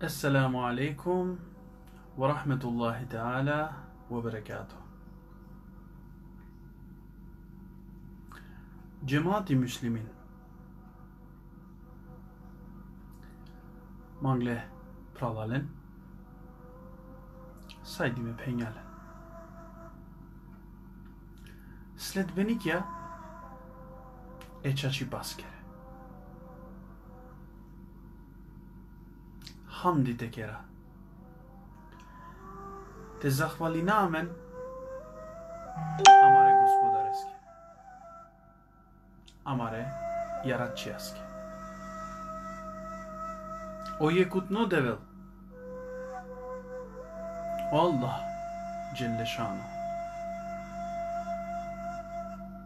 Esselamu Aleyküm ve Rahmetullahi Teala ve Berekatuhu. Cemaati Müslümin Mangle pralalen Sajdime penjalen Sledbenikja e qaqipaskere Hamdi tekera. Te zahvali namen Amare gospodareske Amare yaratçiyaske O yekutno devel. Allah Celle Şanu.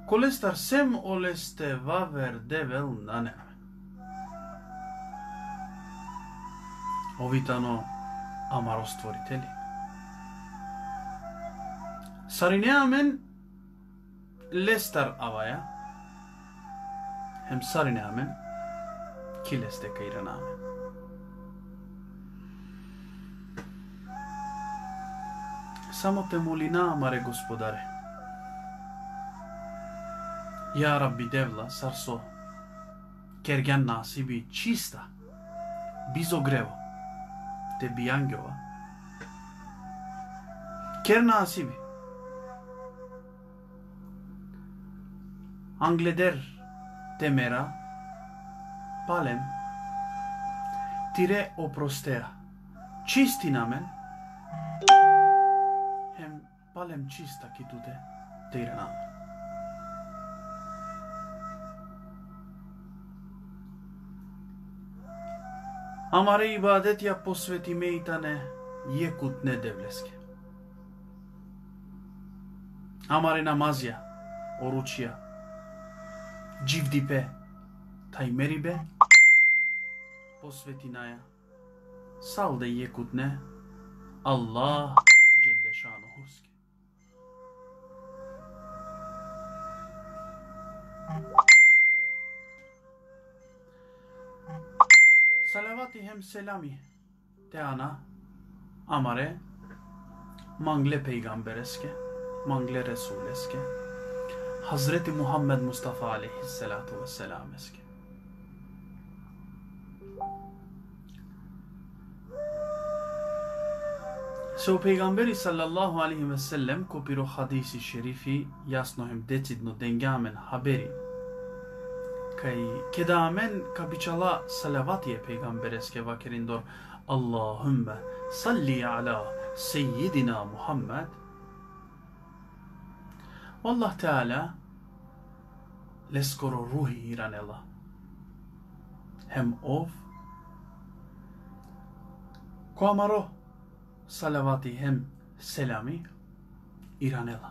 Kolestar sem oleste vaver devel овитано амаростворители. Саринеа мен лестар авая, хем саринеа мен килесте каиранаа мен. Само те молина, маре Господаре. Ја Рабби Девла, Сарсо, керген насиби чиста, без огрево, tebbiyan gewa Kerna Asibi Angleder temera palem tire oprostea. prostea. Cistinamen hem palem cista kitute tiramen namen. Amare ibadet ja posveti meitane jekut ne devleske. Amare namazja, oručija, дживдипе, тај мерибе, посветинаја, салде јекутне, Allah Celle fatihim selami teana amare mangle peygamber eske mangle resul eske Hazreti Muhammed Mustafa aleyhisselatu vesselam eske. So pejgamberi sallallahu alaihi wasallam ko piro hadisi sherifi jasno hem decid dengamen haberi kaj ke da amen ka bi salavati e pejgamberes ke vakerin do Allahumma salli ala seyyidina Muhammed. Wallah Teala leskoro ruhi iran ella hem ov ko salavati hem selami iran ella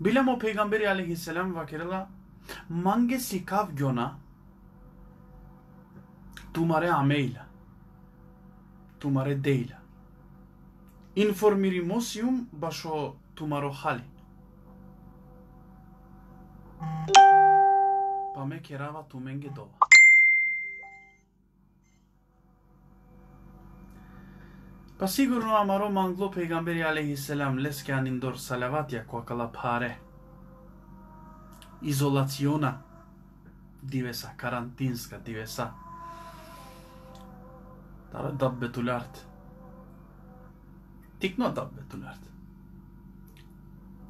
Bilem o peygamberi aleyhisselam vakerela Mangesi kavgyona тумаре ameyla. тумаре дейла. Informirimosium basho башо тумаро хали. Паме керава туменге дова. Па сигурно амаро мангло пејгамбери алейхи селам лескиан индор салават ја коакала паре. Izolaciona divesa, karantinska divesa. Tara dabbetul art. Tikno dabbetul art.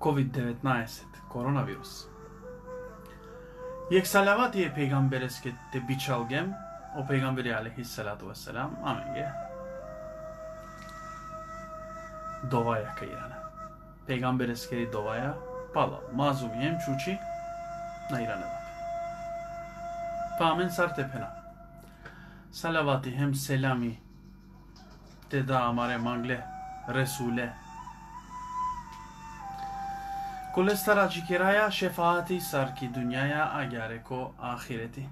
Covid-19, koronavirus. Jek salavati je pejgambereske te biçalgem, o peygamberi aleyhissalatu vesselam, amenge. Dovaya kayana. Peygamber eskeri dovaya pala mazum yem çuçi ayıranıdır. Pamin سر تپنا سلواتی هم سلامی. تدا اماره مانگله رسوله. کلس تراجی کرایا شفاعتی سر کی دنیایا اگاره کو آخرتی.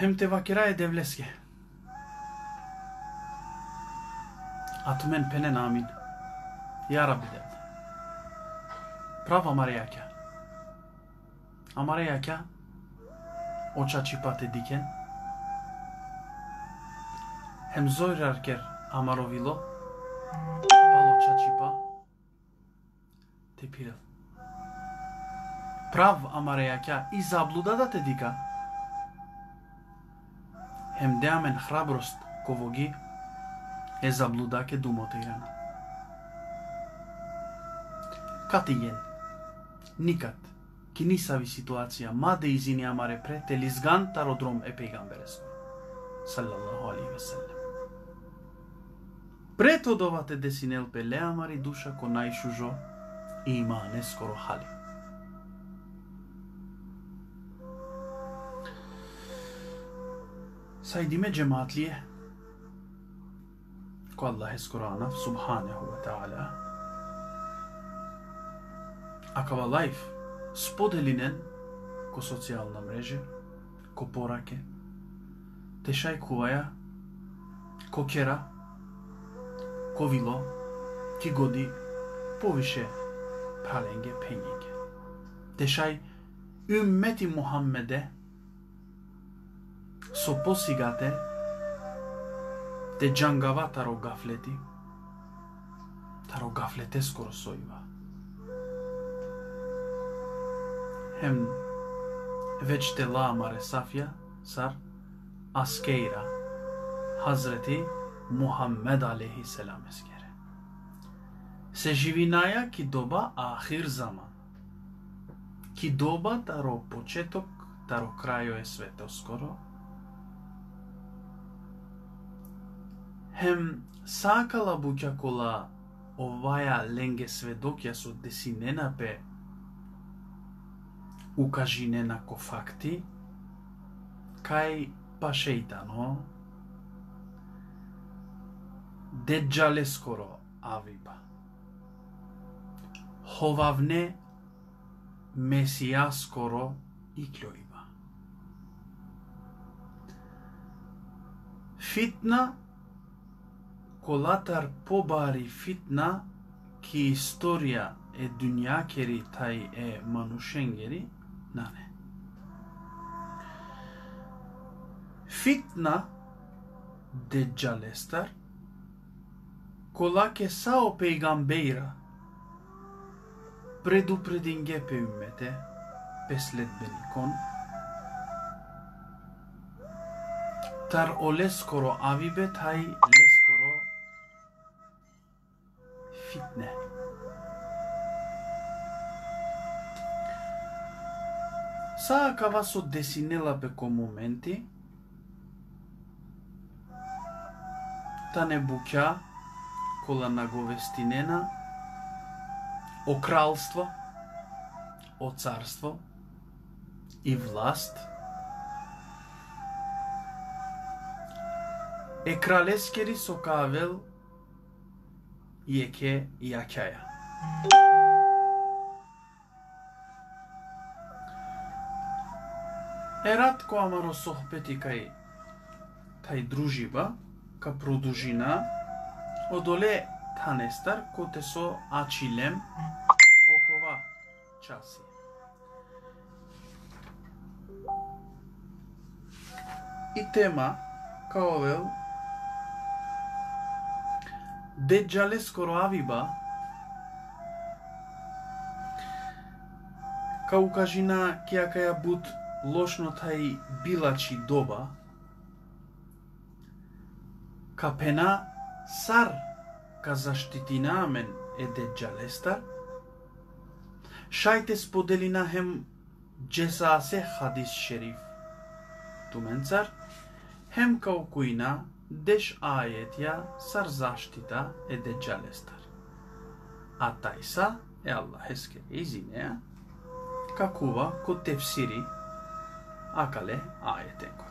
هم توا کرای دولسکه. Atumen penen amin. Ya Rabbi de. Права Марејаќа. А Марејаќа, очачи пате дикен, hem zoirarker amarovilo, palo čačipa, te pirel. Прав амарејаќа и заблуда да те дика. Хем деамен храброст ковоги е заблуда ке думото ирана. Катиген, никат, ки нисави ситуација, маде изини амаре прете, лизган тародром е пегамбереско. Салаллаху алейхи веселем. Пред одовате десинел пелеамари душа ко најшужо и има нескоро хали. Сајдиме джематлије, ко Аллах е скоранав, субханеху ва та'ала, а кава лайф споделинен ко социјална мрежа, ко пораке, тешај куваја, ко кера, ковило ки годи повише праленге пењење. Дешај уммети Мухаммеде со посигате те джангава таро гафлети таро гафлете скоро сојва. Хем веќе те ламаре Сафија сар аскейра Хазрети Мухаммед алейхи селам ескере. Се живинаја ки доба ахир заман. Ки доба таро почеток, таро крајо е свето скоро. Хем сакала буќа кола оваја ленге сведокја со десинена пе укажинена ко факти, кај па шејтано, Деджале скоро авиба. Ховавне Месија скоро иклјоиба. Фитна колатар побари фитна ки историја е дунјакери тај е манушенгери, нане. Фитна деджалестар кола ке сао пейгамбейра предупрединге пе уммете пе следбеникон тар оле скоро авибе тај скоро фитне Саа кава со десинела ко моменти, та не буќа кола наговестинена о кралство, о царство и власт, е кралескери со кавел и еке Е акјаја. Ерат кој амаро сохпети кај тај дружиба, ка продужина, одоле танестар коте со ачилем окова часи. И тема као вел каовел Деджале скоро авиба. Ка кеја кеа бут лошно тај билачи доба. Капена сар ка заштитинамен е деджалестар, шајте споделина хем джесасе хадис шериф. Туменцар, хем као деш ајетја сар заштита е деджалестар. А тајса е Аллах еске изинеа, какува ко тефсири акале ајетенко.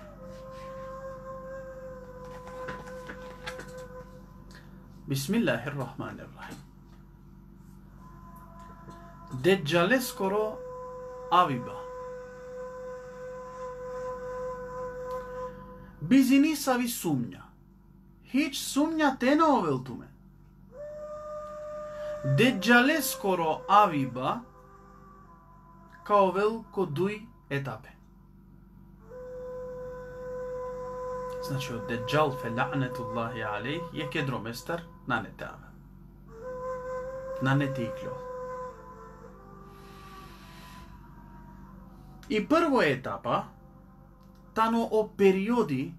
Бисмиллахиррахманиррахим. Deccale skoro авиба. Bizini savi sumnja. Hiç sumnja te туме. tume. Deccale skoro aviba као велко дуј етапе. Значи од Деджал фе ла'нетуллахи алейх е кедроместар на нетаве. На нете и клјов. И прво етапа, тано о периоди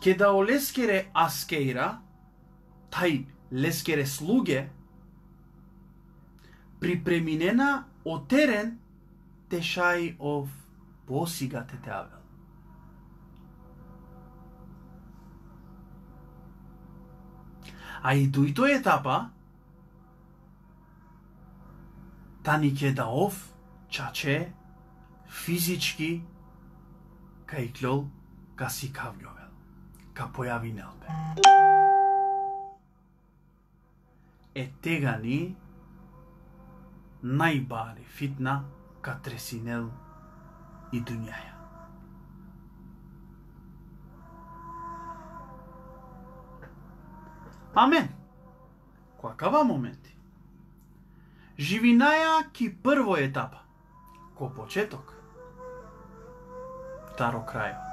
ке да олескере аскеира, тај лескере слуге, припреминена о терен тешај ов посига те теавел. А и дуито етапа, тани ке да ов чаче физички кај клол каси ка појави нелбе. Е тега ни најбари фитна ка тресинел и дуњаја. Амен. Коакава моменти. Живинаја ки прво етапа. Ко почеток. Таро крајот.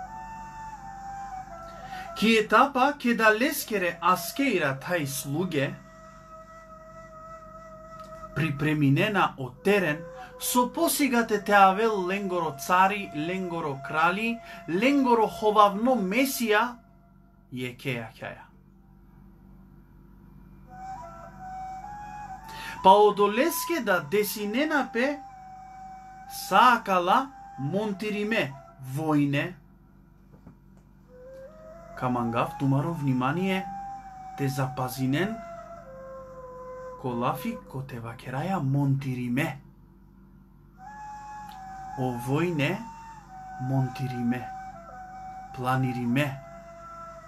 Ки етапа ке да лескере аскеира тај слуге, припреминена од терен, со посигате теавел ленгоро цари, ленгоро крали, ленгоро ховавно месија, е кеја кеја. Па одолеске да десиненапе сакала монтириме војне. Камангав тумаро внимание те запазинен колафи ко те вакераја монтириме. Овојне монтириме. Планириме.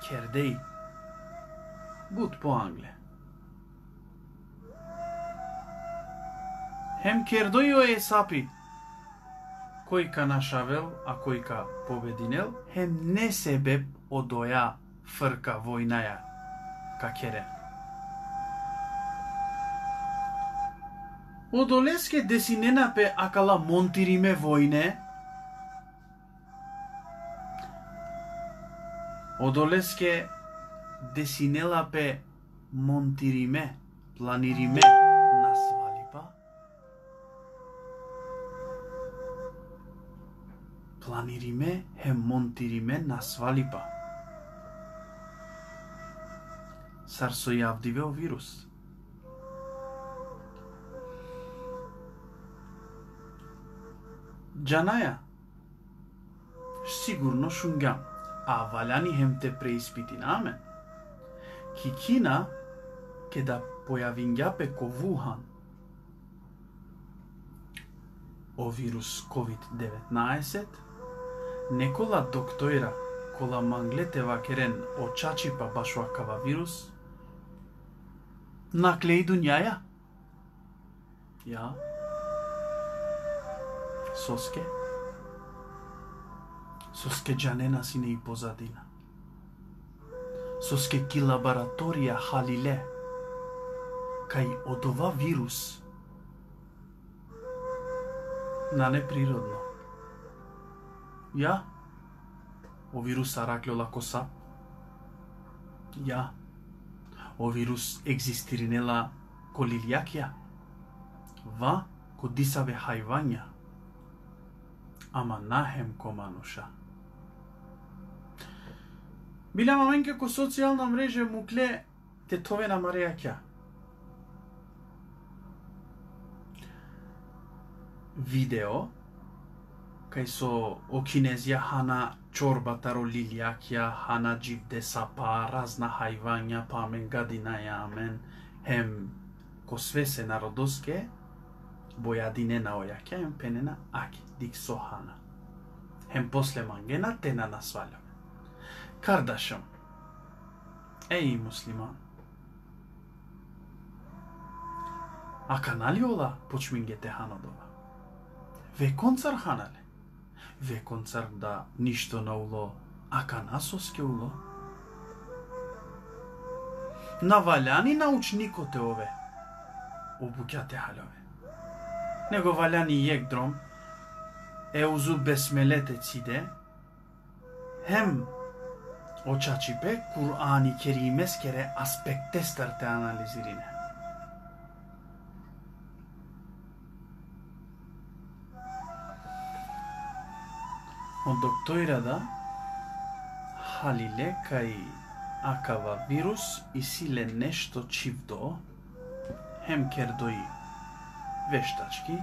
Кердеј. Гуд по англе. Хем кердојо е сапи. Кој ка нашавел, а кој ка побединел, хем не себе одоја фрка војнаја какере. Одолеске десиненапе акала монтириме војне. Одолеске десинела пе монтириме, планириме на свалипа. Планириме е монтириме на свалипа. Сар со јавдиве вирус. Джанаја. Сигурно шунгам. А валяни хем те преиспити намен. Кикина ке да појавиња ко Вухан. О вирус COVID-19, некола доктора кола манглете вакерен очачипа баш вирус вирус, наклеи дуњаја. Ја, Соске. Соске джанена сине и позадина. Соске ки лабораторија халиле. Кај од ова вирус на неприродно. Ја, о вирус лако лакоса. Ја, о вирус екзистиринела колилјакја. Ва, кодисаве хајвања ама нахем комануша. Биле мамен како социјална мрежа мукле тетове на Марија Видео кај со окинезија хана чорбатаро лилјакја, хана дживде сапа, разна хајвања, памен гадина јамен, хем ко све се народоске, бојадине на ојаке, јам пенена аки, дик сохана. Хем после мангена тена на свалјам. Кардашам. Еј, муслиман. А канали ола почмингете ханодова. Ве концар ханале. Ве концерт да ништо на уло, а канасоске уло. Наваляни научникоте ове. Обуќате халове. него валяни јегдром, е узу бесмелетециде, хем очачипе Кур'ани керимес кере аспектестарте анализирине. Од доктоирада халиле кај акава вирус и силе нешто чивдо, хем кердои вештачки,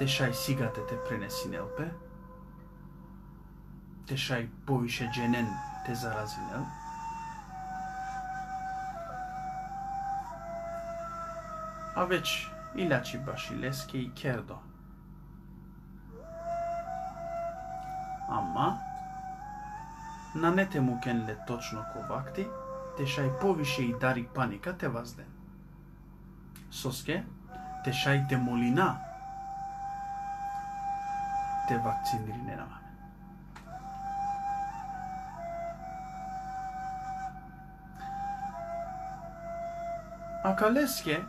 тешај сигате те пренесинелпе, нелпе, тешај поише дженен те заразинел, а веќе илачи баши леске и кердо. Ама, на не те мукенле точно ковакти, те шај повише и дари паника те вазден. Соске, те шајте молина, те вакцинери не намаме. А калеске,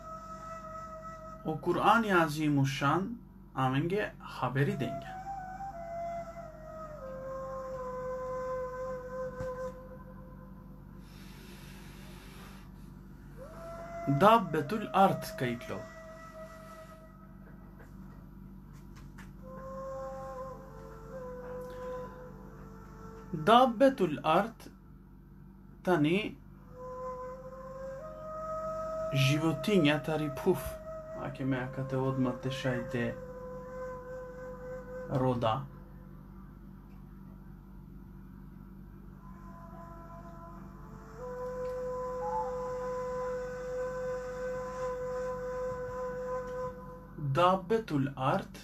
о Кур'ани Азимушан аменге хабери денге. Dabbetül art kayıtlı Dabbetül арт тани животињата рипуф, а ќе меакате одмате тешајте рода. Dabbetul art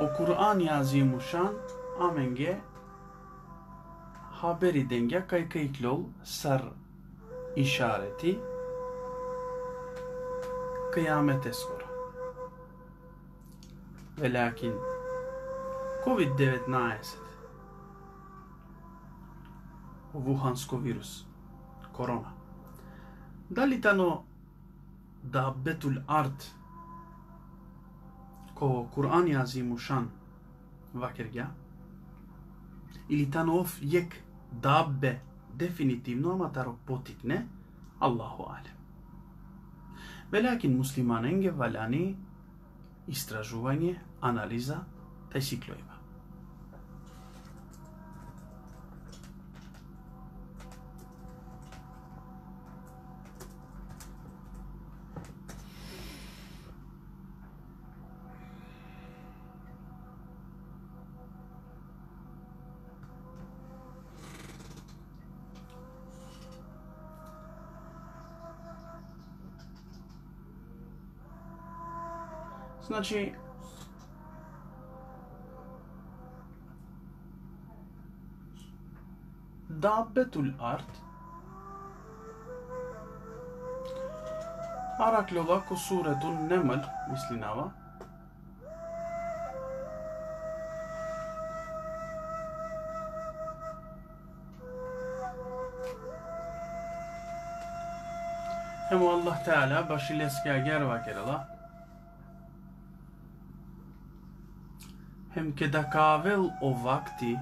O Kur'an-ı Azimuşan amenge haberi denge kaykayklol sar işareti kıyamete skora. Ve lakin COVID-19 Wuhansko virus korona. Дали тано да бетул арт ко Кур'ан Азимушан вакергја или танов јек даббе дефинитивно ама таро потикне Аллаху алем. Велакин муслиманенге валяни истражување, анализа, тај сиклојба. Значи, Dabbetul art Араклова ко суретун Немл, мислинава, Hemu Allah Teala başileske ager vakerala Hem ке да кавел овакти,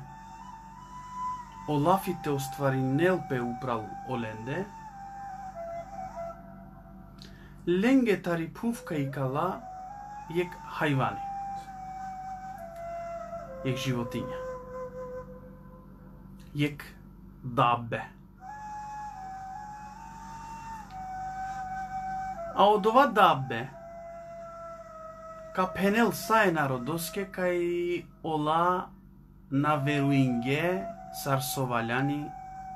олафите оствари нелпе упрал оленде, ленге тари пувка и кала јек хајвани, јек животиња, јек дабе. А од ова дабе, Ka penel sae narodoske кај ола на веруинге сарсоваляни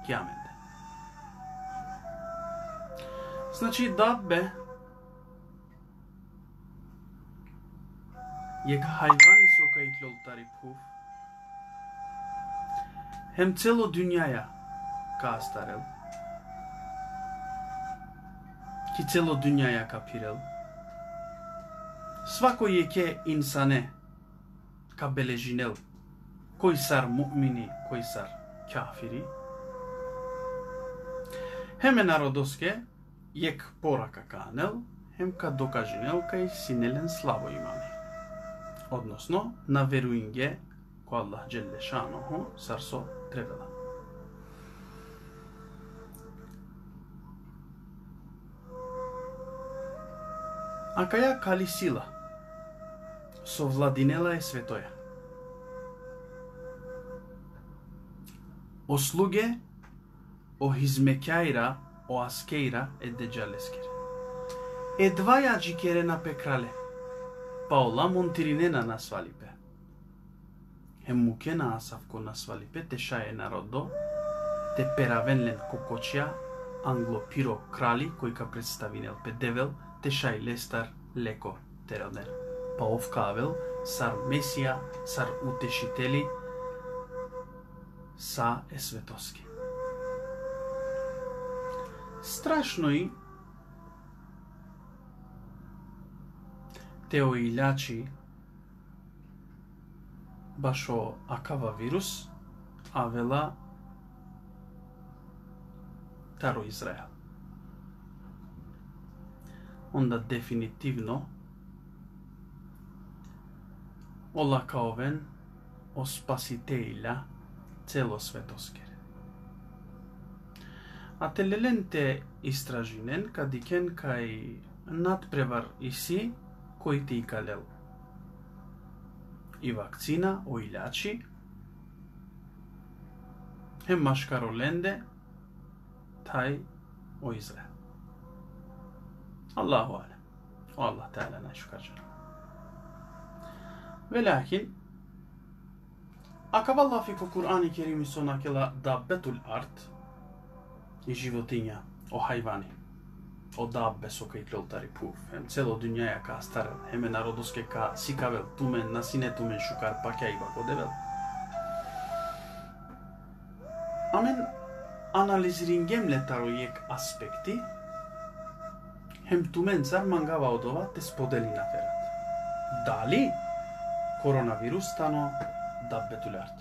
кјаменде. Значи, даббе јек хајвани со кај тлолтари пуф, хем цело дунјаја ка астарел, ки цело дунјаја капирел, Свако е ке инсане ка бележинел кој сар муъмини, кој сар кафири. Хеме народоске јек порака канел, хем ка докажинел кај синелен слабо имаме. Односно, на веруинге ко Аллах Джелле Шаноху сарсо требела совладинела е светоја. Ослуге о хизмекајра о аскејра е деджалескер. Едва ја джикере на пекрале, Паула Монтиринена на свалипе. Хемуке на асавко на свалипе те шае народо, те перавенлен кокочја, англопиро крали кој ка представинел педевел, те шај лестар леко тероден. Па leko сар месија сар sar са е светоски. Страшно е, тео и лячи башо акава вирус, авела таро Израел. Онда дефинитивно олакаовен о спасителја цело светоске. А телеленте истражинен кадикен кај надпревар и си кој ти калел. И вакцина о илјачи, хем машкароленде, тај о Израел. Аллаху алем. Аллах Allah најшукар naşukar. Ve lakin Akavallah fiko Kur'an-ı Kerim'i sonakela dabbetul art и животиња, о хајвани, о даббе со кај тлолтари пуф, ем цело дунјаја ка стар, еме народоске ка сикавел тумен, на тумен шукар пакја и бако дебел. Амен анализирингем летаро јек аспекти, хем тумен цар мангава одова те сподели на ферат. Дали koronavirus tano dabbetulart.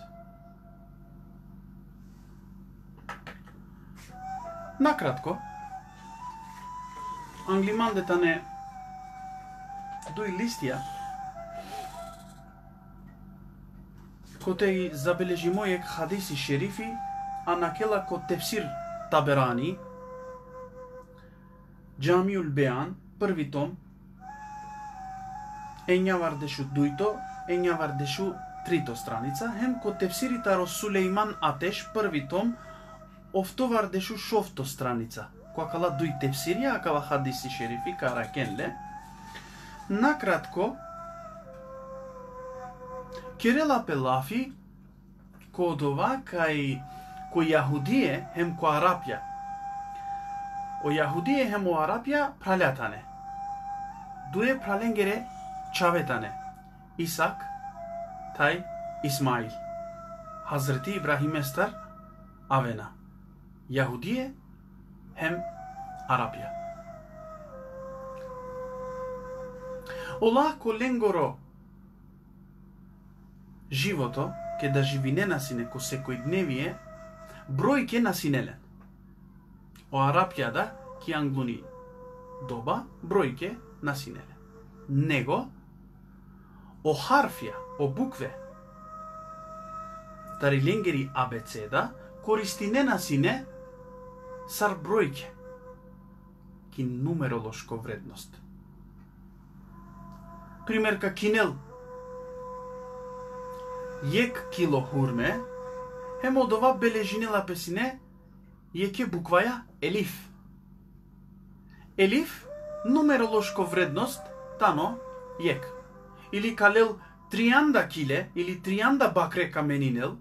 Nakratko, anglimande tane duj listja kotej zabeležimojek hadisi sherifi, anakela ko kot tefsir taberani, Gjamiul Bean, prvi tom, e njavar dhe shudujto, Ења вардешу трито страница, хем ко тефсири таро Сулейман Атеш, први том, офтовар дешу шовто страница, која кала дуј а кала хадиси шерифи, кара кенле. Накратко, Кирила Пелафи, кодова кај кој јахудије хем ко Арапја. О јахудије хем о Арапја пралјатане. Дуе праленгере чаветане. Исак, тај Исмаил. Хазрети Ибрахим Естар, Авена. Јахудије, хем Арабија. Олако ленгоро живото ке да живи не сине ко секој дневие, број ке насинелен. О Арапијада, ки англуни доба, бројке на синелен. Него, о харфија, о букве, Тарилингери абецеда, користи не сине сар бројке ки нумеролошко вредност. Примерка кинел јек кило хурме, е од ова бележинела песине јеке букваја елиф. Елиф нумеролошко вредност тано јек. Или калел трианда киле или трианда бакре каменинел,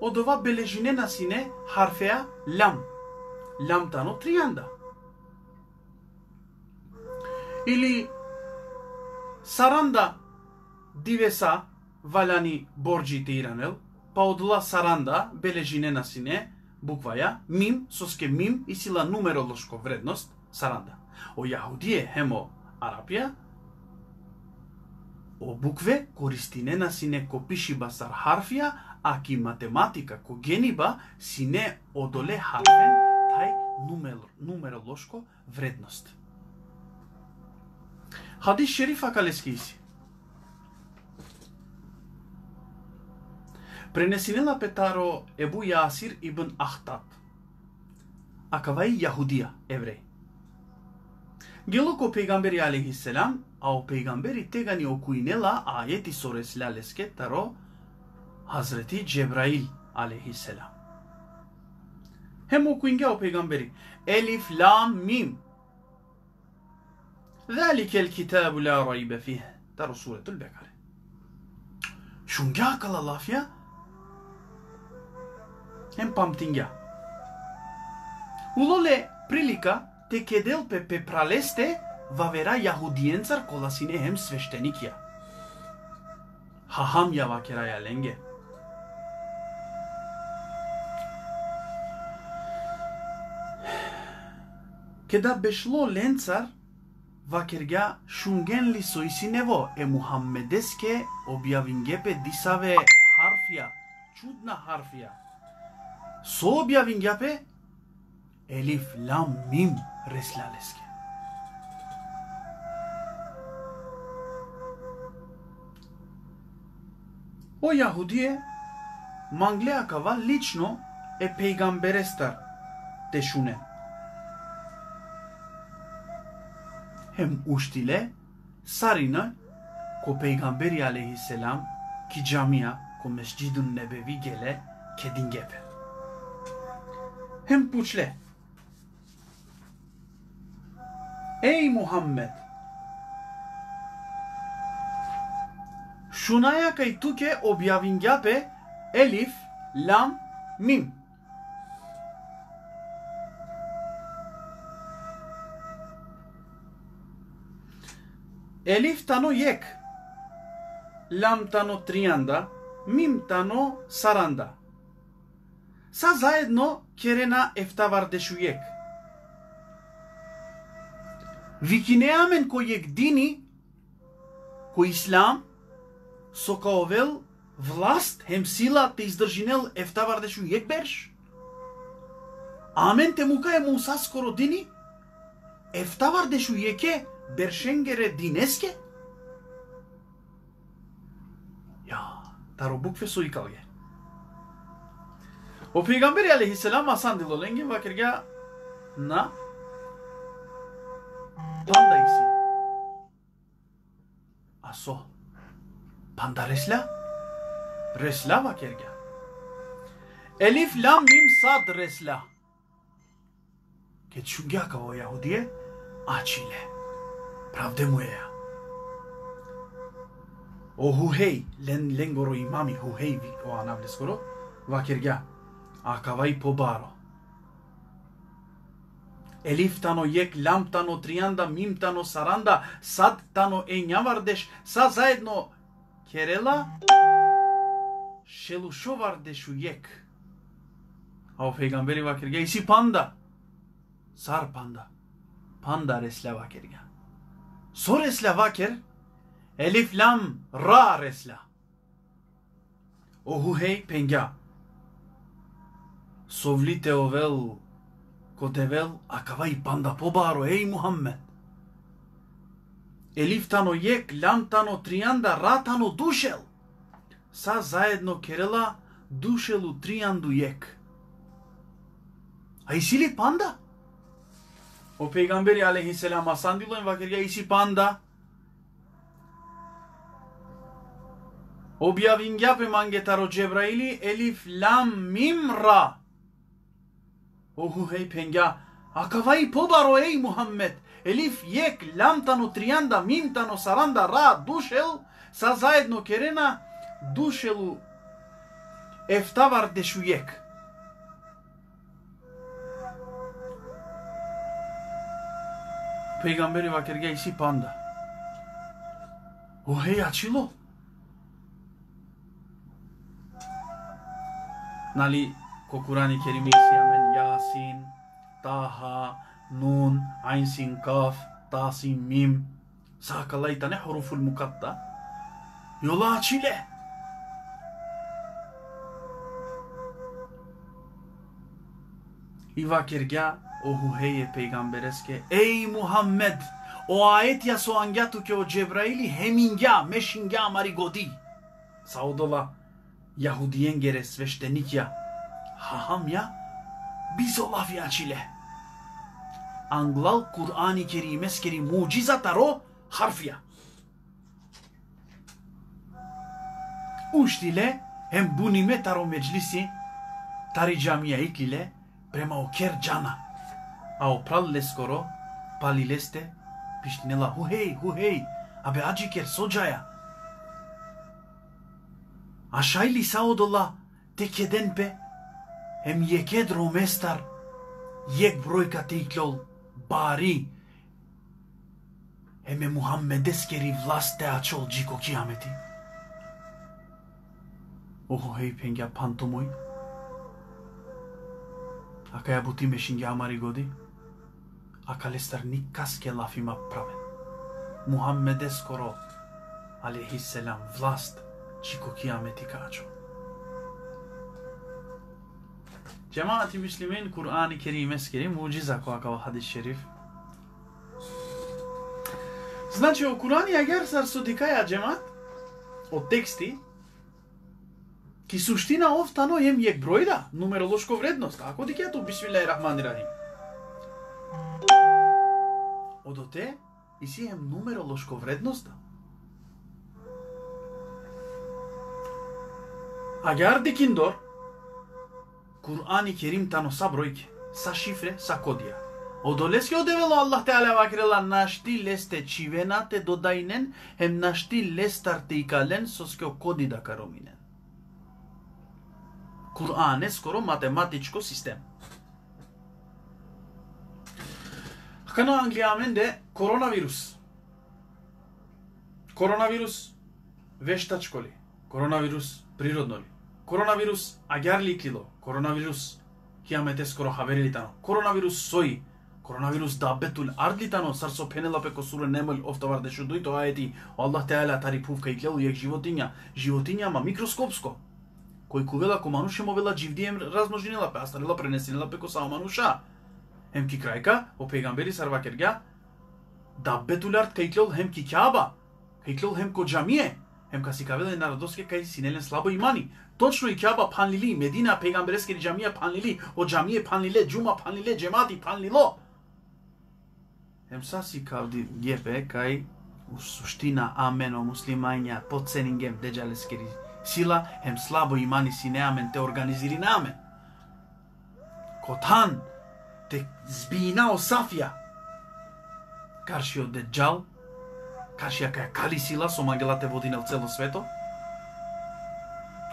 од ова бележине на сине харфеа лам ламтано тријанда. Или саранда дивеса валани борджите иранел, па одла саранда бележине на сине, букваја, мим, соске мим и сила нумеролошко вредност, саранда. О јаудије хемо Арапија, о букве користине на сине копиши басар харфија, а ки математика ко гениба сине одоле харфен тај нумер, нумеролошко вредност. Хадис шериф акалескиси. Пренесинела Петаро Ебу Јасир ибн Ахтат. Акавај Јахудија, евреј. Гелоко пегамбери алейхи селам, او peygamberi tegani okuyinela ayeti suresi la lesket taro Hazreti Cebrail aleyhisselam. Hem okuyinge o peygamberi. Elif, lam, mim. Zalikel kitabu la raybe fih. Taro suretul Bekare. Şunge akala laf ya. Hem pamtinga. Ulole prilica te chedel pe pe praleste va vera jahudijencar kolasine hem sveštenikja. Haham ja vakeraja lenge. Кеда бешло ленцар, вакерга шунген сојси нево е Мухаммедеске објавингепе дисаве харфија, чудна харфија. Со објавингјапе Елиф лам мим реслалеске. О јахудие, манглеакава лично е пейгамберестар те шунен. hem uštile sarina ko peygamberi aleyhisselam ki camia ko mescidun nebevi gele kedin gepe. Hem puçle. Ey Muhammed! Şunaya kay tuke objavingape елиф, лам, мим. Елиф тано јек, лам тано трианда, мим тано саранда. Са заедно керена ефтавар дешујек. Викинеамен кој ек дини, кој ислам, со каовел власт хем сила те издржинел ефтавардешу дешујек. Амен те мука е муса скоро дини, ефтавардешу дешујеке Бершенгере Динеске? Ја, таро букве со икалге. O peygamberi aleyhisselam asan dil olenge vakirga na panda асо. Aso. Panda resla? Resla vakirga. Elif lam mim sad resla. Ke çunga ka o Yahudiye. Правде му е. О хухей, лен ленгоро имами хухей ви о анавле скоро, вакерга, кавај побаро. Елиф тано јек, лам тано трианда, мим тано саранда, сад тано е нјавардеш, са заедно керела, шелушовардеш у јек. А о пейгамбери вакерга, иси панда, сар панда, панда ресле вакерга. Со ресля вакер, елиф лам ра ресля. Охухей пенга. Совлите овел, котевел, акава и панда побаро, ей Мухаммед. Елиф тано јек, лам тано тријанда, ра тано душел. Са заедно керела, душелу тријанду јек. А и сили панда? O peygamberi aleyhisselam Hasan diyorlar vakirga isi panda. Objavingape mangetaro Cebraili elif lam mim ra. Ohu hey penga. Akavai pobaro ey Muhammed. Elif yek lam tano trianda mim tano saranda ra dušel sa zajedno kerena dušelu eftavar dešujek. Peygamberi vakirge isi panda. O hej ачило. Нали, ко Курани Керими мен Јасин, Таха, Нун, Айнсин, Каф, Тасин, Мим. Сакалайта не хуруфул мукатта. Јола ачиле. И вакирга Охухеје пейгамбереске, Еј Мухаммед, o ajetja со ангјато ќе од Джебраили хемингја, мешингја мари годи. Саудола, јахудиенгере свештеникја, انگڵەڵ قورآانی کەری مەسکری موجیزە تەڕۆ حرفە وشتی لێ هەم بوونی مێ تەڕۆ مجلیسی تاری جامیاییکی لێ پرێمە و کێر جانا ئەو پرڵ لێسکۆرۆ پالی لێستێ پیشنێڵە هوهەی هوهەی ئەبێ ئاجی کێر سۆجایە ئاشای لیساوەدڵە تێکێدەن پێ هەم یەکێت ڕۆمێستەر یەک بڕۆی کە تیکلۆڵ Мухаммедескери власт те ачол джико киамети. Охо хеј пенгја панто мој, а каја бутиме шингја амари годи, Акалестар никаске лафима правен. Мухаммеде скоро, алейхиселам, власт, чико киямети качо. Cemaati Müslümin Kur'an-ı Kerim eskeri muciza koakava hadis şerif. Значи, о Курани агер сар со дикаја джемат, од тексти, ки суштина офтано ем јек бројда, нумеролошко вредност. Ако дикето, бисмилај рахмани рахим. Одоте и си ем нумеролошко вредноста. Агар дикиндор, Кур'ани Керим тано са бројки, са шифре, са кодија. Одолески одевело Аллах Теала вакрела нашти лесте чивенате додајнен, хем нашти лестарте и кален соске коди да кароминен. Кур'ан е скоро математичко систем. Кано англијаменде коронавирус. Коронавирус вештачко ли? Коронавирус природно ли? Коронавирус агјар клидо? Коронавирус кијамете скоро хаверилитано. Коронавирус сои. Коронавирус дабетул ардлитано сарсо пенелапе косуре немал офтовар дешу дуј тоа ети Аллах Теала тари пувка и клелу јек животиња. Животиња ма микроскопско. Кој кувела ко мануше му вела живдием размножинела пе астарила пренесинила пе ко сао мануша. Hem ki krajka, o pejgamberi sarva kerga, dabbetulart kajtlol hem ki kjaba, kajtlol hem ko džamije, hem ka si kavele narodoske кај синелен слабо имани, Точно и кјаба панлили, Медина пегамберски джамија, панлили, о джамије панлиле, джума панлиле, джемати панлило. Емса си кавди гепе кај у суштина амено муслимања подценингем деджалескери сила, ем слабо имани си неамен те организири намен. Котан, те zbina о Safia. Каршио Деджал, Кашија кај кали сила со мангелате води на цело свето.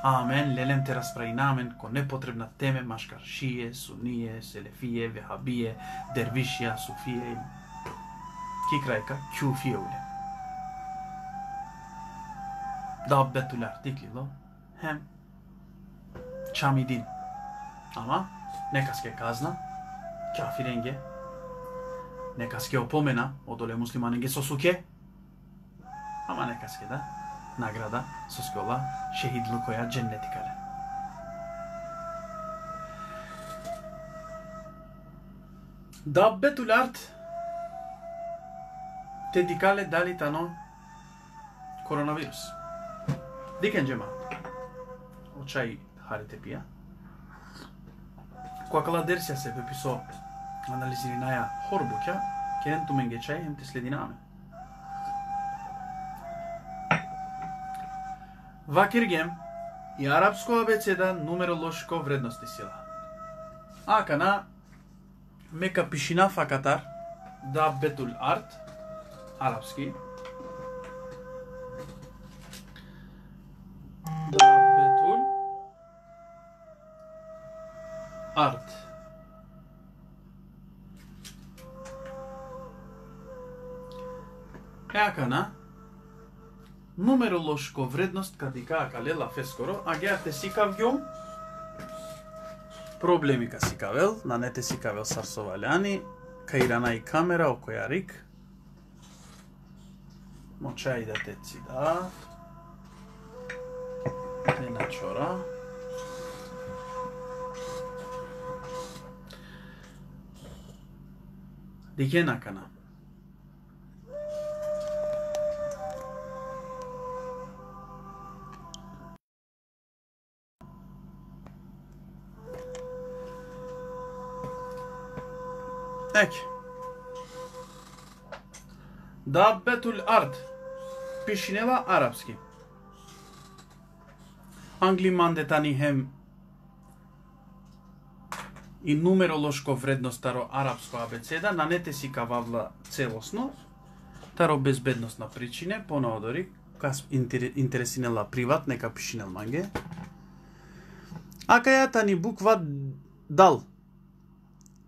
Амен, лелем те расправинамен ко непотребна теме машкар шие, суние, селефие, вехабије, дервишија, суфије. Ки крајка, кјуфие уле. Да бетул артикли, ло? Хем. Чамидин. Ама, нека ске казна, кафиренге, нека ске опомена, одоле муслиманенге ге сосуке. ама нека ске да, награда со скола шехидлу која дженнети кале. Даббетул арт те дикале дали тано коронавирус. Дикен джема. Очај харите пија. Која кала дерсија се пеписо analizirinaja horbuka, kien tu minn għeċaj jem tislidi Вакиргем и арапско абецеда нумеролошко вредности сила. Акана мека пишина факатар да бетул арт арапски да бетул арт Акана нумеролошко вредност кади каа калела фескоро, а геате сикав јом, проблеми ка сикавел, на нете сикавел сарсоваляни, каирана и камера окоја рик, моча и да те цида, те начора, Дикенакана. Еки. Даббетул ард. Пишинева арапски. Англи детани хем и нумеролошко вредно старо арапско абецеда, нанете си кававла целосно, таро безбедносна причине, понаодори, кас интересинела приват, нека пишинел манге. А кајата ни буква дал,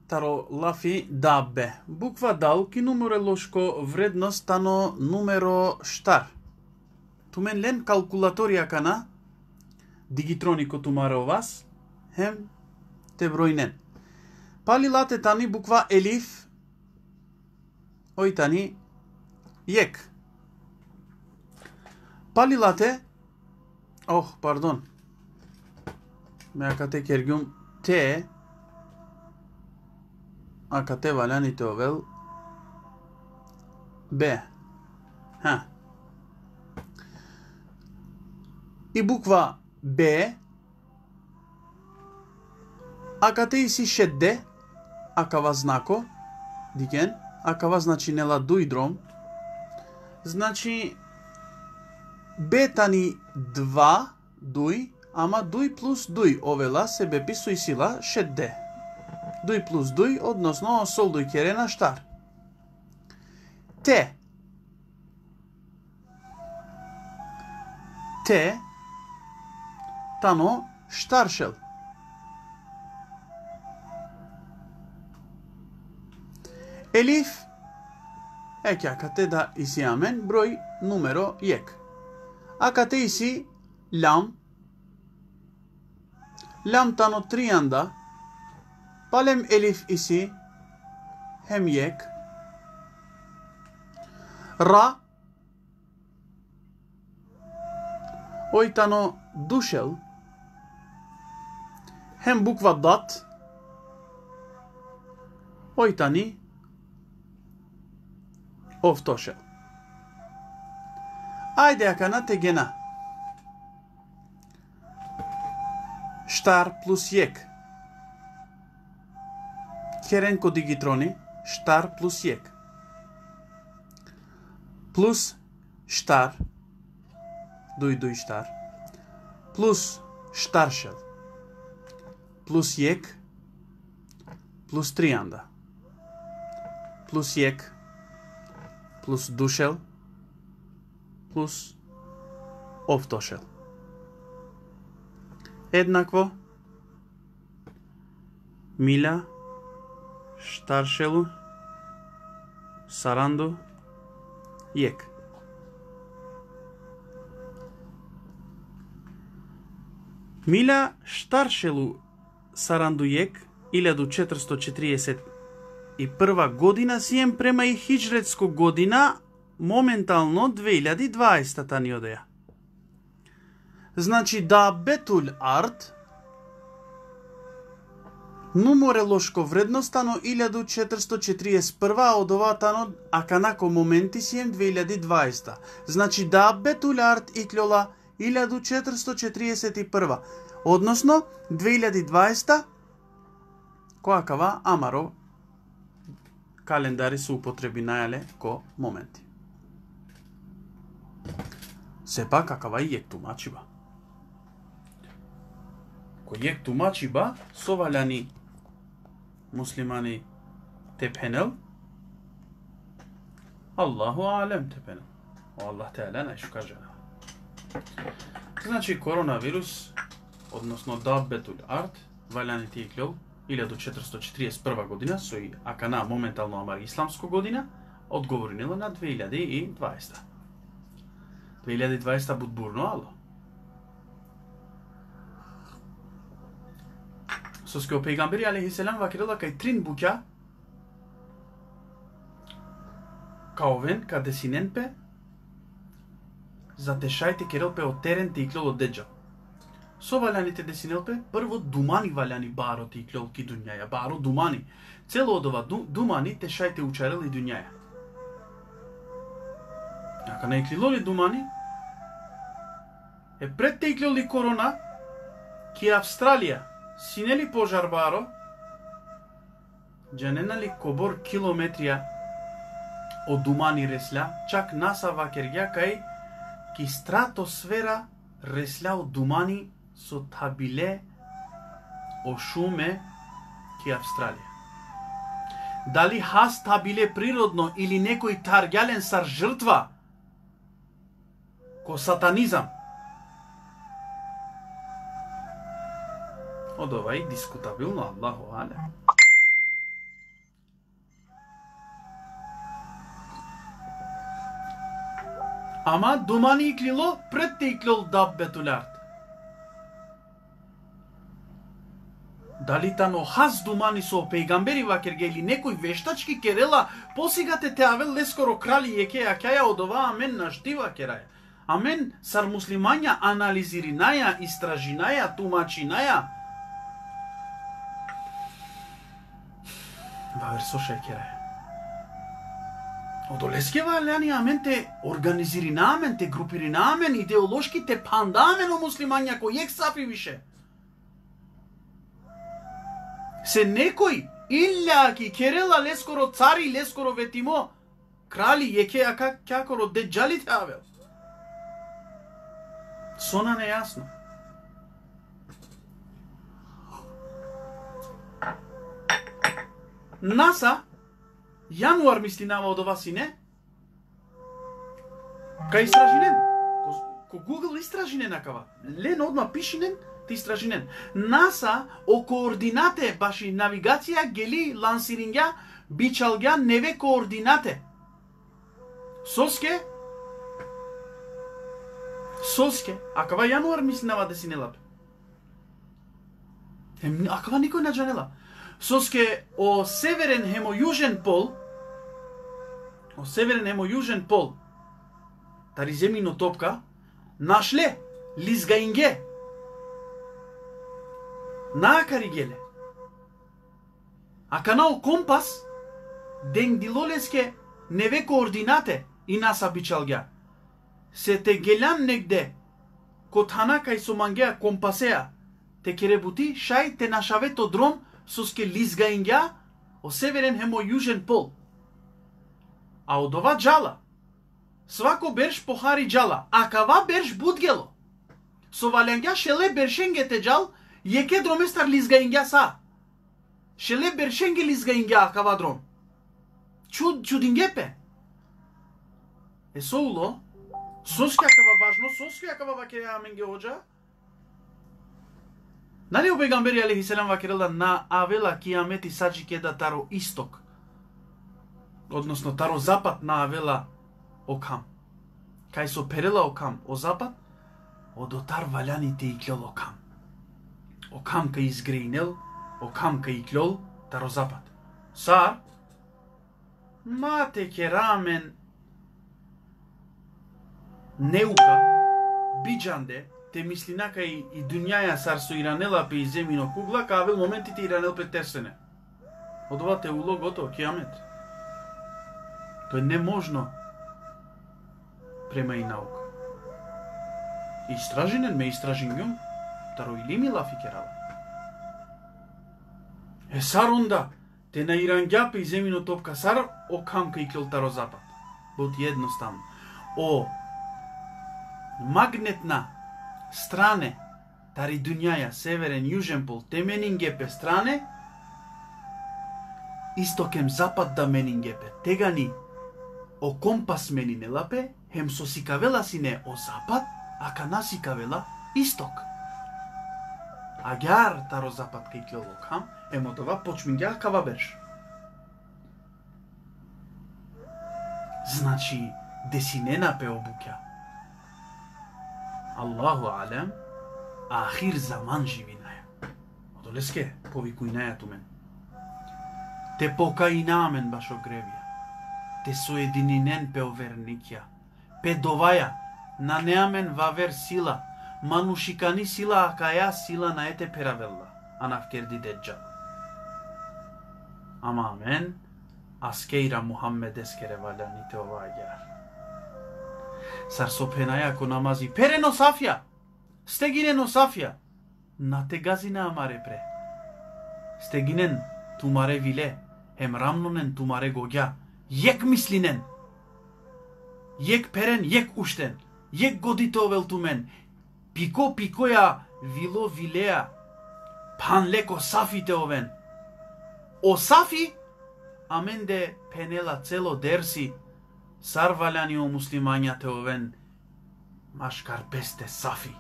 таро лафи дабе. Буква дал ки нумеролошко вредност тано нумеро штар. Тумен лен калкулаторија кана, дигитроникот тумаро вас, хем те бројнен. Пали лате тани буква елиф, ој тани јек. Пали лате, ох, пардон, ме те кергјум те, а кате валяните овел, Б. Ха. И буква Б, ако и си шедде, акава знако, диген, акава значи нела дујдром, значи бетани 2 дуј, ама дуј плюс дуј, овела се бе писуј сила шедде дуј плюс дуј, односно сол дуј керена штар. Те. Те. Тано штаршел. Елиф. Еќе, акате да иси амен, број нумеро јек. Акате иси лам. Лам тано трианда. Palem elif isi hem yek. Ra oitano dušel hem bukva dat oitani ovtošel. Ajde akana tegena. Štar plus jek. Херенко дигитрони, штар плюс јек. Плюс штар, дуј дуј штар, плюс штаршел, плюс јек, плюс трианда, плюс јек, плюс душел, плюс овтошел. Еднакво, миля, Штаршелу, Саранду, Јек. Миля Штаршелу Саранду Јек 1441 година сием према и хиджретско година моментално 2020 та ни одеја. Значи да бетул арт Нумеролошко вредностано 1441 од оватано, а канако моменти сием 2020. Значи да бетуларт итлола 1441. Односно 2020 која кава Амаро календари се употреби најале ко моменти. Сепак какава и ек тумачиба. Кој ек тумачиба, соваляни муслимани тепенел Аллаху алем тепенел. Аллах Теала најшу жена. Значи коронавирус, односно даббетул арт, валјани тиклел 1441 година, со и акана моментално амар исламско година, одговоринила на 2020. 2020 будбурно ало. Så ska pejgamberi alaihissalam vakirala кај трин буќа kaoven ka desinenpe za te шајте керелпе од терен те иклел од деджа. Со валјаните десинелпе, прво думани валјани баро ти ки дуњаја, баро думани. Цело од ова думани те шајте учарел и дуњаја. Ака не клилоли думани, е пред те клоли корона, ки Австралија, синели пожар баро, джаненали кобор километрија од думани ресля, чак наса вакергја кај ки стратосфера ресля од думани со табиле о шуме ки Австралија. Дали хас табиле природно или некој таргјален сар жртва ко сатанизам? Од ова и дискутабилно, Аллаху Алем. Ама думани иклило пред те иклил даббетул. Дали тано хаз думани со пејгамбери вакерге или некој вештачки керела, посигате те авел лескоро крали еке акаја од ова амен на штива. Амен сар муслимања анализиринаја, истражинаја, тумачинаја. Вавер со шекераја. Одолеске валяни амен те аменте те групиринамен, идеолошки те пандамен о муслимања кој ек сапи више се некој илјаки керела лескоро цари лескоро ветимо крали еке как кјакоро деджалите авел. Сона нејасно. НАСА јануар мислинава од ова сине кај истражинен ко Google истражинен акава лен одма пишинен ти истражинен. НАСА о координате баши навигација гели лансиринга бичалга неве координате. Соске Соске, акава јануар мислинава да си нелап. Акава никој не джанела. Соске о северен хемо јужен пол, о северен хемо јужен пол, тари земјино топка, нашле лизгаинге, наакари геле. А канал Компас ден дилолеске неве координате и наса бичалга. Се те гелям негде ко тана кај сумангеа компасеа те керебути шај те нашавето дром соске лизгаингја о северен хемо јужен пол. А од ова джала, свако берш похари джала, а кава берш будгело. Со валјангја шеле бершенгете джал, Јеке дроместар лизгаингја са. Шеле бершенге кава дром. Чуд чудингепе. Е соуло. соскја кава важно, соскја кава ваке аменге оджа. Нали у пегамбери алейхи селам вакерела на авела киамети саджи кеда таро исток. Односно таро запад на авела окам. Кај со перела окам о запад, одотар валяните и клел окам Окам кај изгрейнел, окам кај kam ka запад. Сар, мате ке рамен неука, биджанде, те мислинака и, и дуњаја сар со иранела пе и земино кугла, кавел моментите иранел пе терсене. Од ова те уло готово, киамет. Тоа е неможно према и наука. Истражинен ме истражен таро илими лафи керала. Е сар онда, те на Иранѓапе и земино топка сар, о камка и таро запад. Бот едноставно. О магнетна стране, тари дуњаја, северен, јужен пол, те менингепе стране, истокем запад да менингепе. Тега ни о компас менине лапе, хем со сикавела сине о запад, а кана сикавела исток. Агар таро запад кај кам, емотова почмиња кава беш. Значи, десинена пе обуќа. Аллаху алем, ахир заман живинаја. Одолеске, повикујнаја тумен. Те покаинамен башо гревија. Те соедининен пе оверникја. Пе на неамен вавер сила, манушикани сила акая сила на ете перавелла. Анавкерди деджал. Ама амен, аскейра Мухаммед ескере валяните Сар сопенаја ако намази? Пере но Сафија, стегине но Сафија, на те газина амаре пре. Стегинен тумаре виле, ем рамнонен тумаре гоѓа. јек мислинен, јек перен, јек уштен, јек годито велтумен, пико пикоја вило вилеа, пан леко сафите овен. О сафи, аменде пенела цело дерси, сарваляни о muslimanja овен, машкар песте сафи.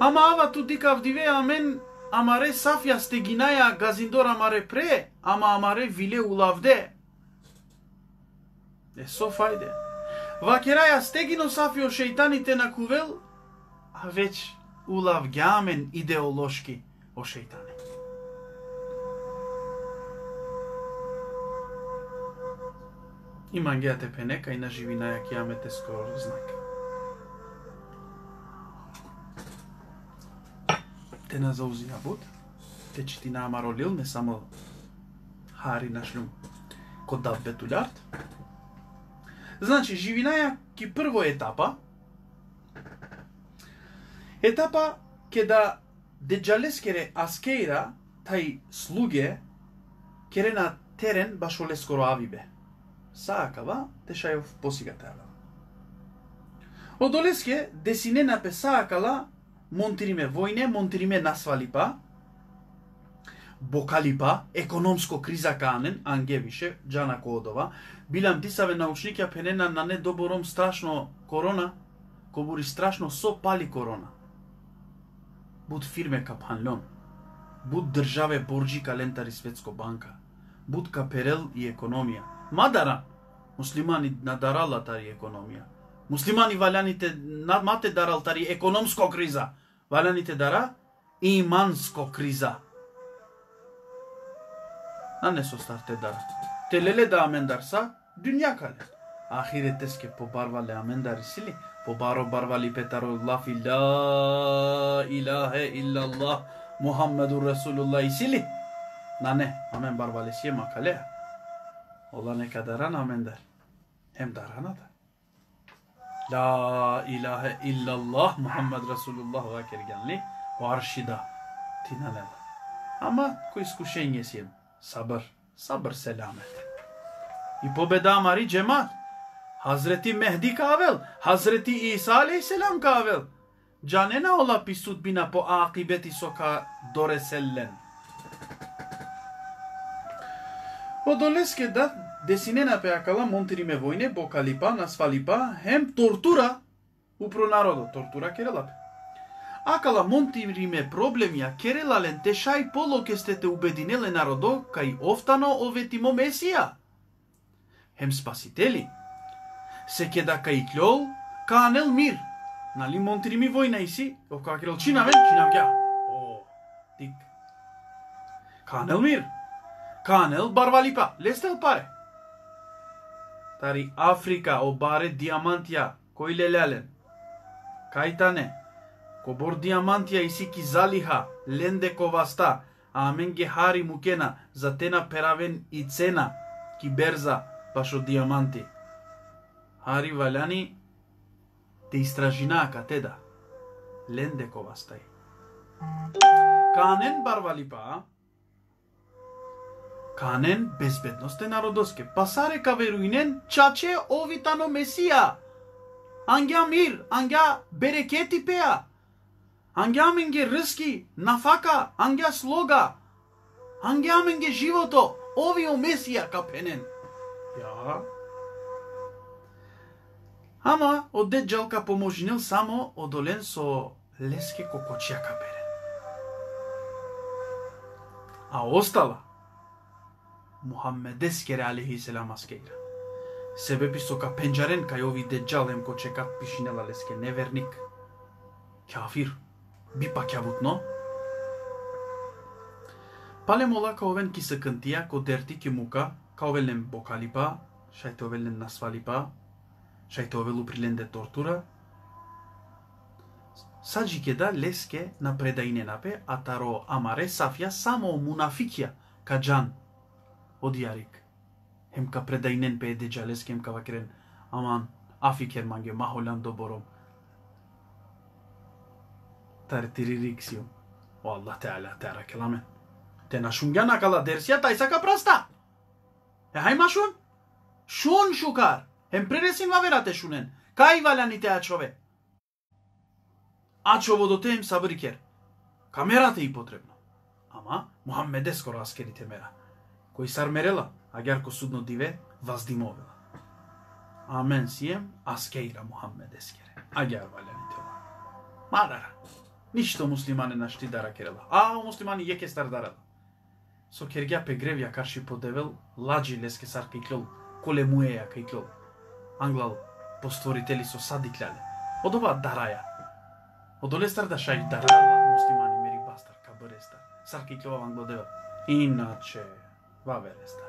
Ама ава ту дика вдиве амен, amen Амаре Сафја стегинаја газиндор амаре пре, ама амаре виле улавде. Е со фајде. Вакераја стегино Сафио шејтаните на кувел, а веќе улав гјамен идеолошки о шејтан. И магијата пенека и на живина ја киамете скоро знак. те на заузија бот, те ти на амаролил, не само хари нашлум код да бетулярт. Значи, живинаја ки прво етапа, етапа ке да деджалескере аскеира тај слуге кере на терен баш олескоро авибе. Саакава тешајов Од Одолеске десине на песаакала монтириме војне, монтириме насвалипа, бокалипа, економско криза канен, ангевише, джана кодова, билам тисаве научникја пенена на недобором страшно корона, кобури страшно со пали корона. Буд фирме капанлон, буд државе борджи калентари Светско банка, буд каперел и економија. Мадара, муслимани надарала тари економија. Муслимани валяните мате дарал тари економско криза. Валяните дара иманско криза. А не со старте дара. Телеле да амендарса, дунја кале. Ахиретеске побарвале амендари сили, побаро барвали петаро лафи ла илахе Илла Аллах, Мухаммеду Расулуллах исили. На не, амен барвале сие макале. olane kadaran amender. Hem darana da. La ilahe illallah Muhammed Resulullah ve kergenli varşida tinanela. Ama kuiskušenjesjem sabır, sabır selamet. I pobeda mari cemaat. Hazreti Mehdi kavel, Hazreti İsa aleyhisselam kavel. Canena ola pisut bina po akibeti soka doresellen. O doleske da Десинена пеакала монтриме војне, бокалипа, насвалипа, хем тортура упро народо, тортура керелапе. Акала монтириме проблемја керелален тешај поло ке стете убединеле народо кај офтано оветимо месија. Хем спасители. Се кеда кај клјол, канел мир. Нали монтрими војна си, овка керел чинавен, чинавгја. О, тик. Канел мир. Канел барвалипа, лестел паре. Тари Африка обаре диамантија, кој лелелен. Кајтане, кобор диамантија исики залиха, ленде коваста, а амен ге хари мукена, за тена перавен и цена, ки берза пашо диаманти. Хари валяни, те истражина катеда, ленде ковастај. Канен барвали па. Канен безбедностен народоске. Пасаре каверуинен чаче овитано месија. Ангја мир, ангја берекети пеа. Ангја менге рски, нафака, ангја слога. Ангја менге живото, овио месија капенен. Ја. Ама, од деджалка поможнил само одолен со леске кокочија каперен. А остала, Muhammedes kere aleyhisselam askıyla. Sebebi soka penceren kayovi deccal emko çekat pişinel aleske nevernik. Kafir. Bir pakavut no? Palemola kaoven ki sıkıntıya ko derti ki muka kaovelnem bokalipa, şaytovelnem nasvalipa, şaytovelu prilende tortura, Sađi da leske na predajine nape, ataro amare safia samo munafikia, ka džan, odiyarik. Hem kapredainen pe de jales kem kavakiren aman afi kermange maholan doborom. Tartiririksio. O Allah Teala Teala kelamen. Tenaşungen akala dersiya taysa kaprasta. E hay maşun? Şun şukar. Hem preresin vaverate şunen. Kay valanite açove. Açovo dotem sabriker. Kamerate i potrebno. Ama Muhammedeskor askeri temera. Кој сар мерела, гјарко судно диве, ваздимовела. Амен сием, аскеира Мухаммеде скере. Агер валяни те Мадара. Ништо муслимане на шти дара керела. А, муслимани јеке стар дарала. Со кергја пегревја карши подевел, ладжи леске сар кајклол, коле муеја кајклол. Англал, постворители со садикляле. Од ова дараја. Од олестар да шај дарала муслимани мери бастар, кабрестар. Сар кајклова англо девел. Иначе, вавелестар.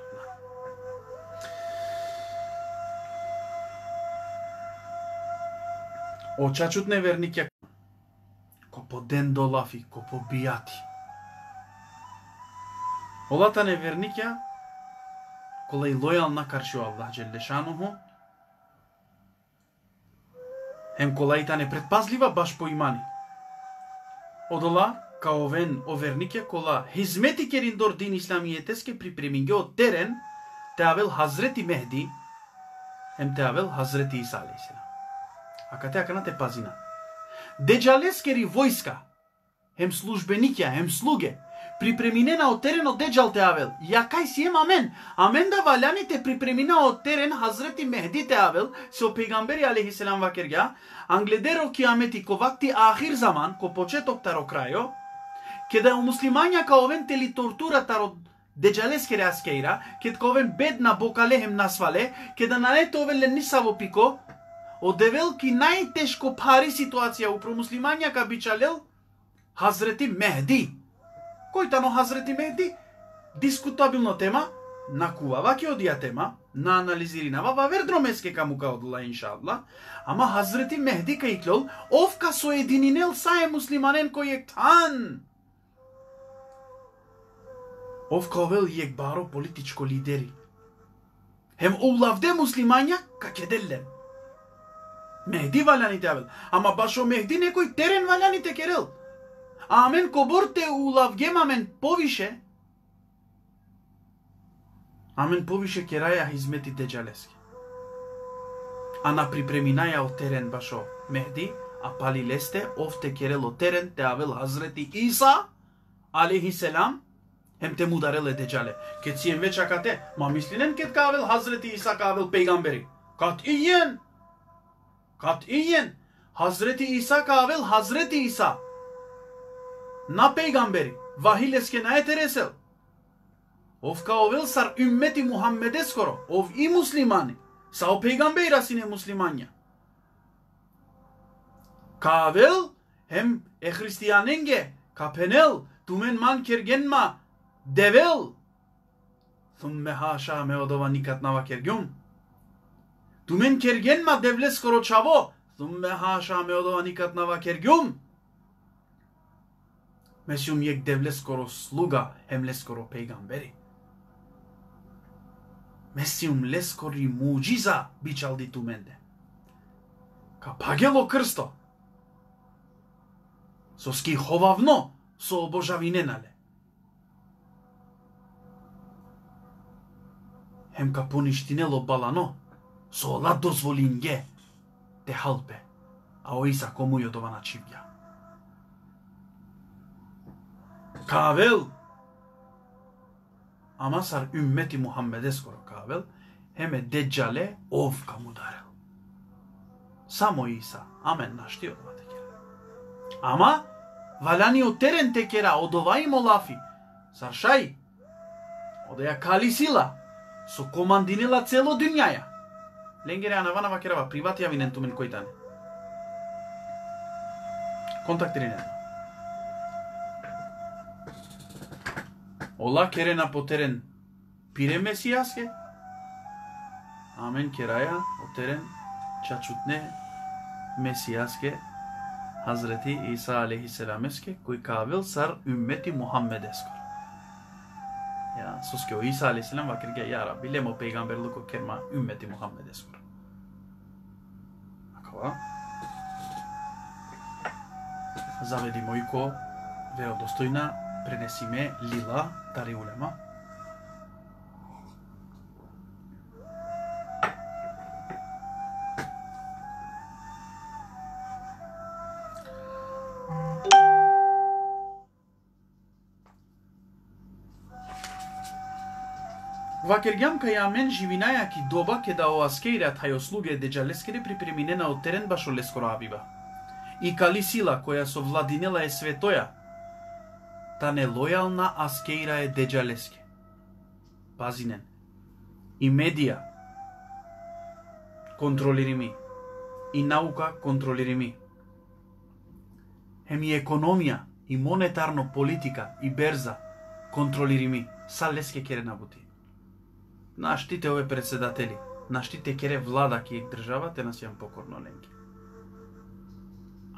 Очачут неверник ја по ден долафи, ко побијати. Олата неверникја, кола и лојална карши Аллах Джелешануху, ем кола и та непредпазлива баш по имани. Одола, Аллах овен оверникја, кола хизмети кериндор дин исламиетеске припреминге од терен, теавел Хазрети Мехди, ем теавел Хазрети Иса А кате акана те пазина. Деджалескери војска, ем службеникја, ем слуге, припреминена од теренот Деджал Теавел. Ја кај си ем амен. Амен да валјаните припремина од терен Хазрети Мехди Теавел, со пегамбери алейхиселам вакергја, англедеро киамети ковакти ахир заман, ко почеток таро крајо, ке да муслимања ка овен тели од дечјалескере Деджалескери аскеира, ке ковен бедна бокалехем насвале, ке да налете овен ленисаво пико, одевелки најтешко пари ситуација у промуслимања ка бичалел Хазрети Мехди. Кој тано Хазрети Мехди? Дискутабилно тема, накувава ке одија тема, на анализиринава ва вердромеске камука одла иншалла, ама Хазрети Мехди кај клол, овка со едининел сае муслиманен кој е тан. Овковел и баро политичко лидери. Хем улавде муслимања ка кеделлен. Мехди валяните авел. Ама башо Мехди некој терен валяните керел. Амен коборте улавгемамен повише. Амен повише кераја хизмети деджалески. А на припреминаја од терен башо Мехди, а пали лесте, овте керело терен, те авел Хазрети Иса, алейхи селам, Հեմտեմ ու դարել է դեջալը։ Կեցի եմ վեճ ակատե, մամիսլին են կետ կավել հազրետի իսա կավել պեգամբերի։ Կատ իյեն, կատ իյեն, հազրետի իսա կավել հազրետի իսա։ Նա պեգամբերի, վահիլ ես կենայ տերեսել։ Ով կավել սար ումմետի Մուհամմեդ ես կորո, ով ի մուսլիմանի, սա ո պեգամբեր ասին է մուսլիմանյա։ Կավել, հեմ է խրիստիանենգ է, կապենել, դումեն ման կերգենմա, Девел! Сумме хаша меодова никат нава кергем. Тумен керген ма девле скоро чаво. Сумме хаша меодова никат нава кергем. Месиум јек девле скоро слуга, хем лескоро пејгамбери. Месиум лескори муџиза бичалди туменде. Капагело крсто. Со скиховавно, со обожавине нале. Hem ka poništinelo balano, со ла дозволинге те халпе, а оиса кому ја това начивја. Кавел, ама сар ümmeti Muhammed'e skoro kavel, heme deccale ov kamudarel. Само Иса, амен нашти од текера. Ама, валани од терен текера, од овај молафи, саршај, од ја кали сила, со командинела цело дунјаја. Ленгере анавана вакерава привати авинен тумен којтане. Контактири не. Ола керена потерен пире месијаске. Амен кераја отерен чачутне месијаске Hazreti İsa aleyhisselam eske koji kavil sar ümmeti Muhammed eskor. Ya suske o İsa aleyhisselam vakirge ya Rabbi lemo peygamberlik o kerma ümmeti Muhammed eskor. Akova. Zavedimo i ko verodostojna prenesime lila tari ulema. Вакергам кај амен живинаја ки доба ке да оаскеира тај ослуге деджалескере припреминена од терен башо лескоро абива. И кали сила која со владинела е светоја, та нелојална аскеира е деджалеске. Пазинен. И медија контролири ми. И наука контролири ми. Еми економија, и монетарно политика, и берза контролири ми. Са леске кере набути. Наштите ове председатели, наштите кере влада ки државате на сијан покорно ленки.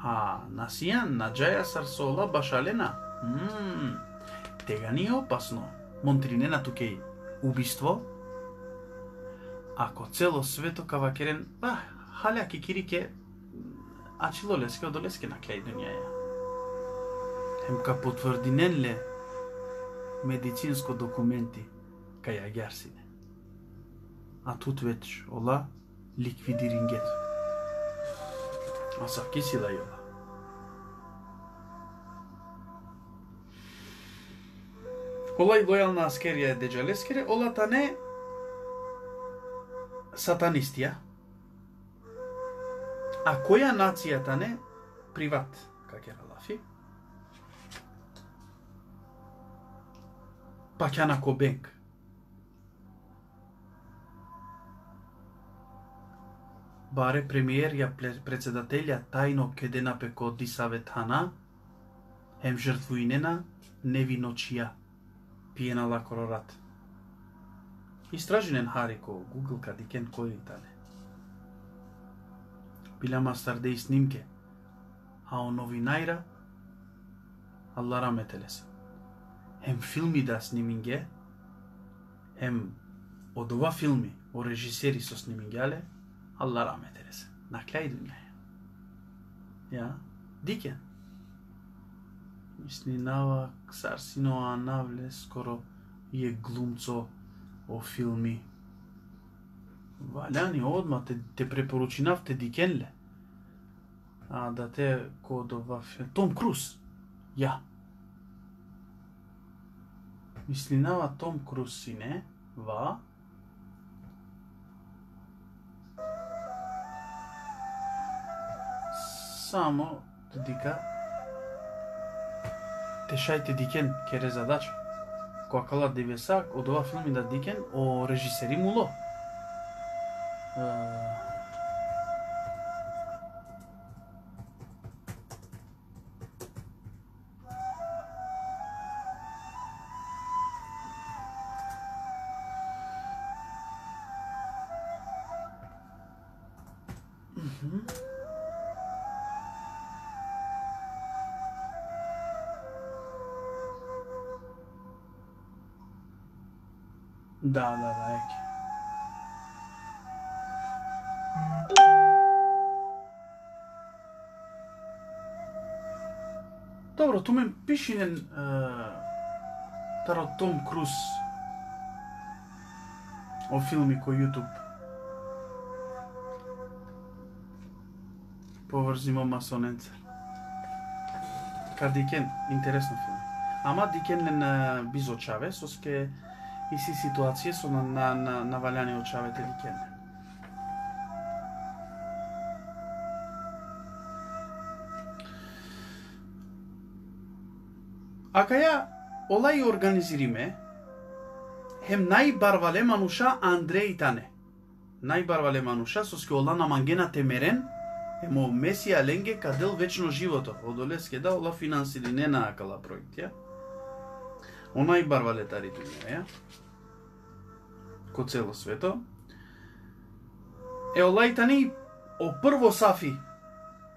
А на сијан, на джаја сарсола башалена, Ммм, тега ни е опасно. Монтринена туке убиство. Ако цело свето кава керен, па, халя кикирике, ачило леске одолеске на клеј дуњаја. Емка потврдинен ле медицинско документи кај агјарсине. А тут веќе ола ликвидирингето. А са кисила да јола. Олај лојална аскерија е дејалескере, ола та не сатанистија. А која нација та не приват, како е лафи? Паќана Кобенк. Баре премиер ја председателја тајно кеде пеко дисаветана, ем жртвуинена невиночија пиена лакорорат. Истражинен Харико, Google кадикен кој итале. Билама мастардеи снимке, а о новинајра, Алла раметелеса. Хем филми да сниминге, хем од ова филми, о режисери со снимингјале, Allah rahmet eylesin. крај дуњаја. Ја, diken. Misli nava Анавле скоро skoro je глумцо о filmi. Валяни одма те, те препоручинавте дикенле. А да те кодова Том Круз. Ја. Мислинава Том Круз си не? Ва? Само додека Тешајте Дикен кере задача. Која кала девесак од ова филм да Дикен о режисери муло. Добро, ту ме пишинен таро Том Круз о филми кој YouTube. Поврзимо масоненце. Кадикен, интересно филм. Ама дикен на бизочаве, оске и си ситуација со на, на, на, навалјани од чавете викенде. Ака ја олај организириме, хем најбарвале мануша Андреј Тане. Најбарвале мануша со ске ола на мангена темерен, емо месија ленге кадел вечно живото. Одолеске да ола финансири не наакала проект, ја? Онај барвале тарите ја? ко цело свето. Е олајтани о прво сафи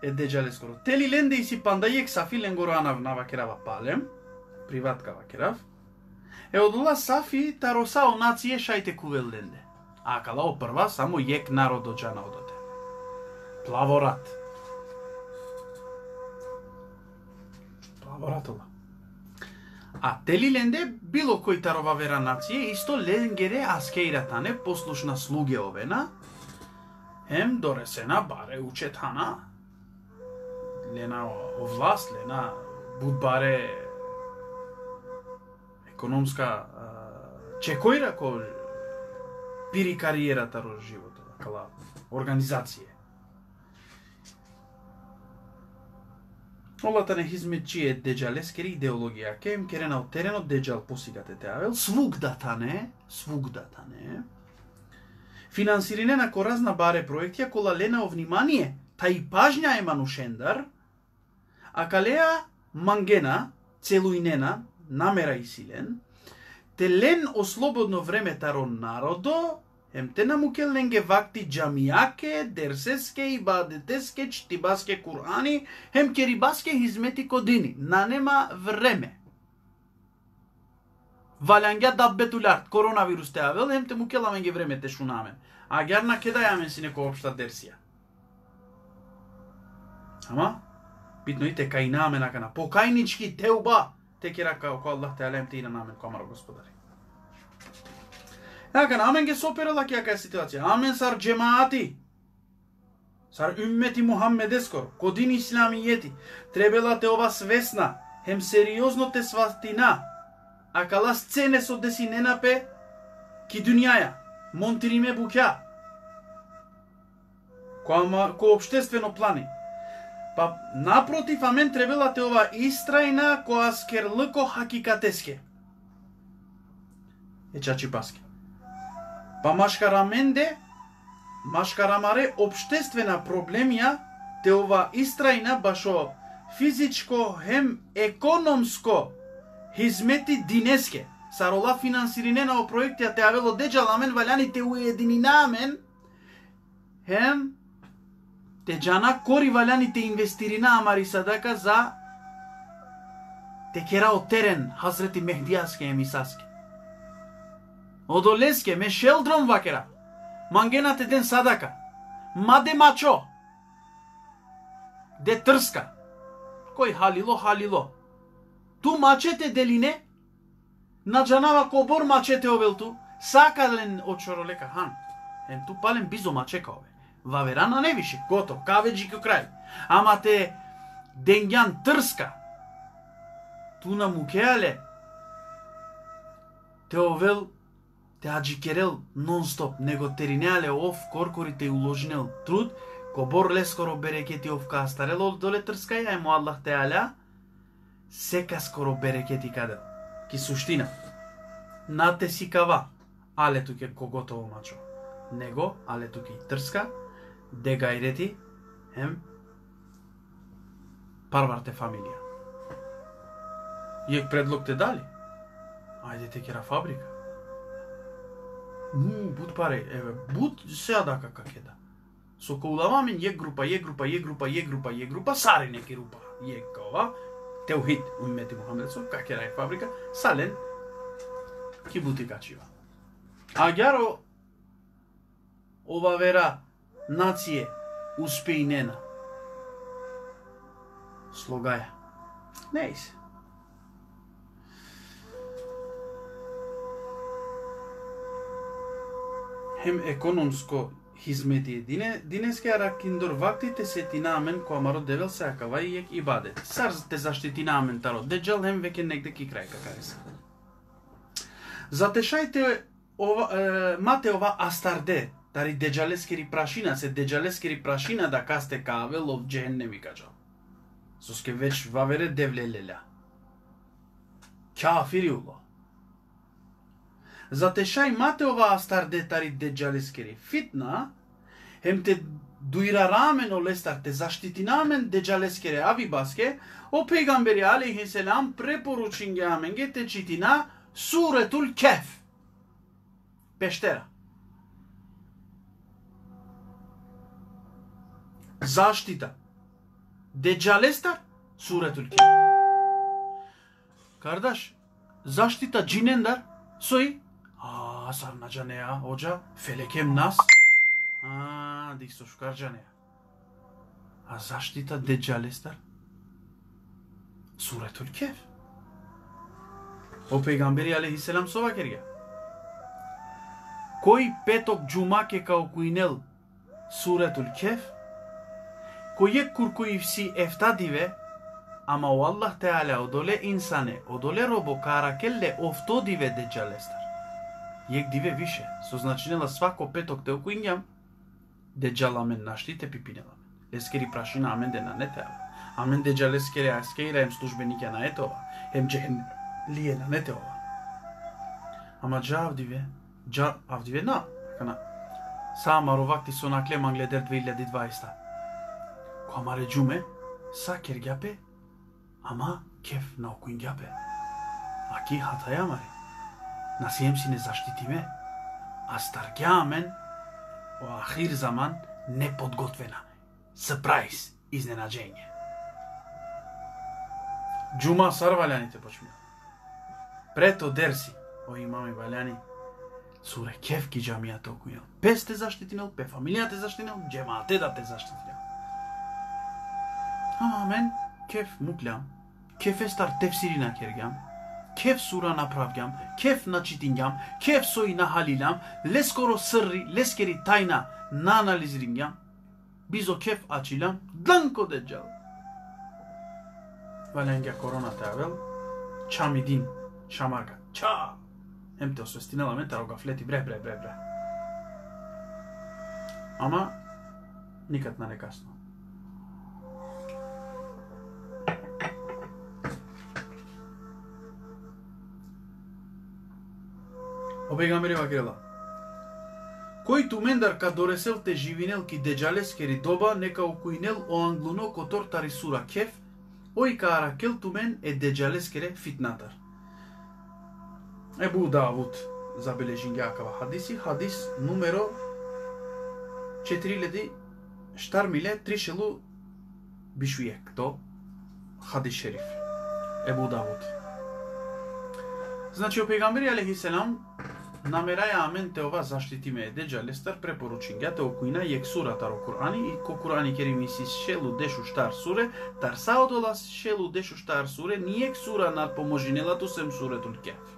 е деджале скоро. Тели ленде и си пандајек сафи ленгоро анав на вакерава палем, приваткава керав, Е одола сафи тароса о нација шајте кувелленде. А кала опрва само јек народо джана одоте. Плаворат. Плаворат ова. А тели ленде било кој тарова вера нација исто ленгере аскеиратане послушна слуге овена, ем доресена баре учетана, лена овласт, лена лена баре баре економска чекојра ко пири кариерата ро животот, кала организација. Олата не хизметчие деджалескери идеологија, кем керена од теренот деджал посигате теавел, свугдата не, свугдата не, Финансирине на коразна баре проектија кола лена о внимание, та и пажња е манушендар, а калеа мангена, целуинена, намера и силен, телен ослободно време таро народо, Емте на намукелненге вакти джамијаке, дерсеске и бадетеске, чтибаске курани, хем керибаске хизмети кодини. На нема време. Валјанѓа да бетуларт, коронавирус те авел, хем те му време те шунаме. шунамен. А герна ке да јамен си некоја обшта дерсија. Ама, битно и те кајнаме накана. покајнички те уба, те кера као ко Аллах те namen те gospodari. на намен ge господари. Ака амен ге соперала ке ака ситуација. Амен сар джемаати. Сар уммети Мухаммедескор, Trebela исламијети. Требела svesna. Hem seriozno хем сериозно Akala scene so desi nenape ki десиненапе ки дуњаја, монтириме ko Која plani. плани. Па напротив, амен требела те ова истрајна која скерлко хакикатеске. Е чачи паске. Па машкараменде, машкарамаре обштествена проблемија те ова истрајна башо физичко хем економско хизмети динеске. Сарола финансирине на проектија те авело деджал амен валјани те уедининамен. Хем Теджана кори валяни те инвестирина амари садака за те кера терен Хазрети Мехдијаске емисаске. Одолеске ме шелдрон вакера. Мангенате ден садака. Маде мачо. Де трска. Кој халило, халило. Ту мачете делине, на джанава кобор мачете овелту, сакален очоролека хан. Ен ту пален бизо мачека ове. Ваверана не више, гото, каведжи ко крај. Ама те денгјан трска. Ту на мукеале. Те овел те аджикерел нон-стоп, него теринеале ов коркорите уложинел труд, кобор лескоро берекети ов кастарел доле трска ја ему Аллах те аля, сека скоро берекети каде. Ки суштина. Нате си кава, але туке коготово мачо. Него, але туке и трска, дегајрети, ем, парварте фамилија. Јек предлог те дали. Ајде те кера фабрика. Му, буд паре, еве, буд се адака е да. Со коуламамен јек група, јек група, јек група, јек група, јек група, сари неки група. Јек ова, Теухид у името Мухамед со каке да е фабрика, сален ки бути качива. Агјаро ова вера нације успеинена. Слогаја. Не се. Хем економско хизмети дине динеске аракиндор вактите се тинамен која маро девел се акава и јек и баде. Сар те заштити намен таро деджел хем веќе негде ки крај какаре се. Затешајте ова, е, мате ова астарде, Դարի դեջալեսկերի պրաշինա, սե դեջալեսկերի պրաշինա դա կաստե կավել ով ջեհեննեմի կաճա։ Սոսկե վեչ վավերը դևլելելա։ Քաֆիրի ուլա։ Զատեշայ մատեովա աստարդե տարի դեջալեսկերի ֆիտնա, հեմ թե դույրարամեն օլեստար դե զաշտիտինամեն դեջալեսկերը ավի բասկե, ո պեգամբերի ալեյհի սելամ պրեպորուչինգե ամենգե դեջիտինա սուրետուլ քեֆ։ Պեշտերա ги аменге те читина суретул кеф. Заштита. Деджалестар, суретул кеф. Кардаш, заштита джинендар, сои, а, сарна джанеа, оджа, фелекем нас, а, дик со шукар джанеа. А заштита деджалестар, суретул кеф. O pejgamberi alaihissalam сова kerga. Кој петок джума као куинел суретул кеф, кој е куркуи си ефтадиве, ама у Аллах Теала одоле инсане, одоле робо кара келле офтодиве деджалестар. Јек диве више, со значинела свако петок те окуинјам, деджаламен наштите пипинела. Лескери прашина амен дена не теала. Амен деджалескери аскеира ем службенике на етова, ем джен лие на не теова. Ама джа авдиве, джа авдиве на, така кана. Сама ровакти со накле мангледер 2020. Коамаре реджуме, са кергјапе, ама кеф на окуинѓапе. Аки хатајамаре. Насием си не заштитиме, а старгјамен о ахир заман неподготвена. Српрајз, изненаđење. Джума сар валјаните почмија. Прето дерси, о имаме валјани, суре кеф ки џамија окујал. Пес те заштитинал, пе фамилија те заштитинал, джемаате да те заштитинал. Ама мен кеф муклям, кеф естар тефсирина кергам, кеф сура направгам, кеф начитингам, кеф сои нахалилам, лескоро сырри, лескери тајна на анализирингам, бизо кеф ачилам, дланко деджал. Валенгја корона тавел, чамидин, шамарга, ча! Ем те освестинела мен, таро гафлети, бре, бре, бре, бре. Ама, никад на O pejgamberi Vakrela. Кој тумендар ка доресел те живинел ки деджалес кери доба нека укуинел о англуно котор тари сура кеф, ој ка аракел тумен е деджалес кере фитнатар. Ебу Давуд забележингјакава хадиси, хадис нумеро 4000 штармиле тришелу бишујек, то хадис шериф. Ебу Давуд. Значи, о пегамбери алейхиселам намераја аменте ова заштитиме деджалестар препоручингјате окуина јек ро Курани и ко Курани керими си шелу дешу штар суре, тар саодола шелу дешу штар суре, ни сура над поможинелату сем суретул кеф.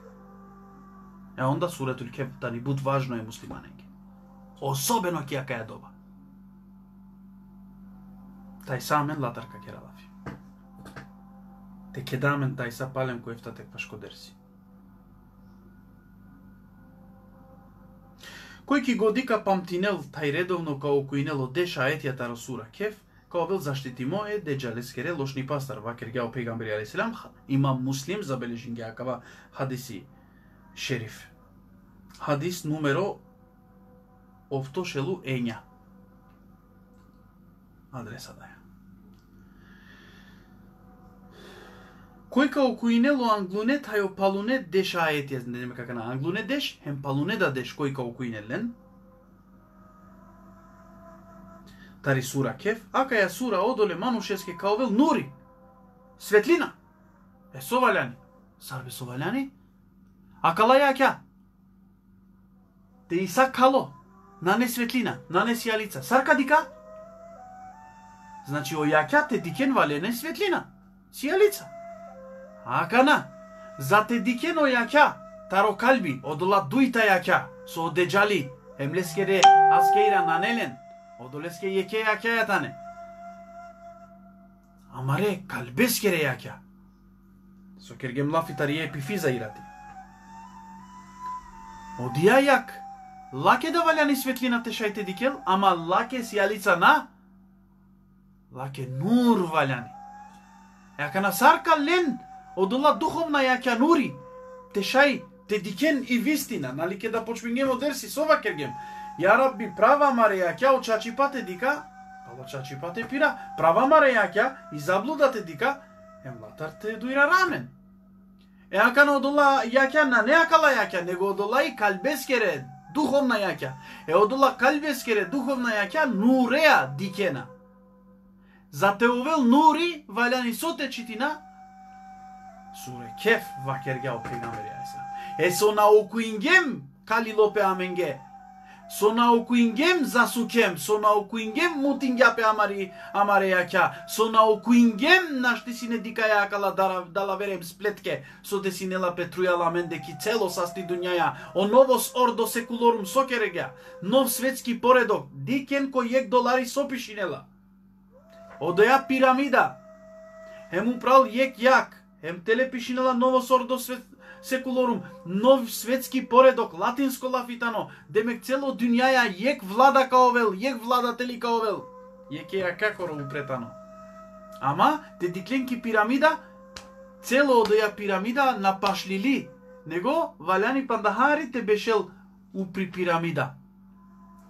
Е онда суретул кеф да ни буд важно е муслиманеке. Особено ќе ја доба. Тај самен латарка кералафи. Те кедамен тај са палем кој ефтате пашкодерси. Кој ки го дика памтинел тај редовно као којнело деша етјата расура кеф, као бил заштитимо е деджалескере лошни пастар, вакер гео пегамбери алейсалам, има муслим забележен ги акава хадиси шериф. Хадис нумеро овтошелу ења. Адреса да ја. Кој као куинело англуне тајо палуне деша ает јас не како на англуне деш, хем палуне да деш кој као куинелен. Тари сура кеф, ака ја сура одоле манушеске као вел нури. Светлина. Е соваляни. Сарбе соваляни? Акала јаќа. Те и сакало. Нане светлина, нане сијалица. Сарка дика? Значи, о те дикен валене светлина. Сијалица. Акана, за те дикено јаќа, таро калби, одола дујта јаќа, со одеджали, емлескере аскеира нанелен, одолеске јеке јаќа јатане. Амаре, калбескере јаќа. Со кергем лафитари епифиза ирати. Одија јак, лаке да валяни светлината шајте дикел, ама лаке си јалица на, лаке нур валяни. Јака на сарка лен, Од одола духовна јаќа нури, те шај, те дикен и вистина, нали ке да почвингемо дерси сова кергем. Ја рабби права маре јаќа, очачи пате дика, па ала чачи пате пира, права маре јаќа, и заблудате дика, емлатар те дуира рамен. Е ака на одола јаќа на не акала јаќа, него одола и калбескере, духовна јаќа. Е одола калбескере, духовна јаќа, нуреа дикена. За теовел нури, вајляни со читина, суре кеф вакергя о пегамбери айса. Е со наукуингем, кали лопе аменге, со наукуингем засукем, со наукуингем мутингјапе амари амаре јаќа, со наукуингем нашти си не дика јакала дала, дала верем сплетке, со те си нела петрујала мен деки цело састи дуњаја, о новос ордо секулорум сокерегја, нов светски поредок, дикен кој јек долари сопишинела. јак. Емтеле пишинала ново сордо свет, секулорум, нов светски поредок, латинско лафитано, демек цело дуњаја јек влада каовел, јек владатели каовел. Јек ја како упретано. Ама, те дикленки пирамида, цело од ја пирамида напашлили, него валјани пандахари те бешел упри пирамида.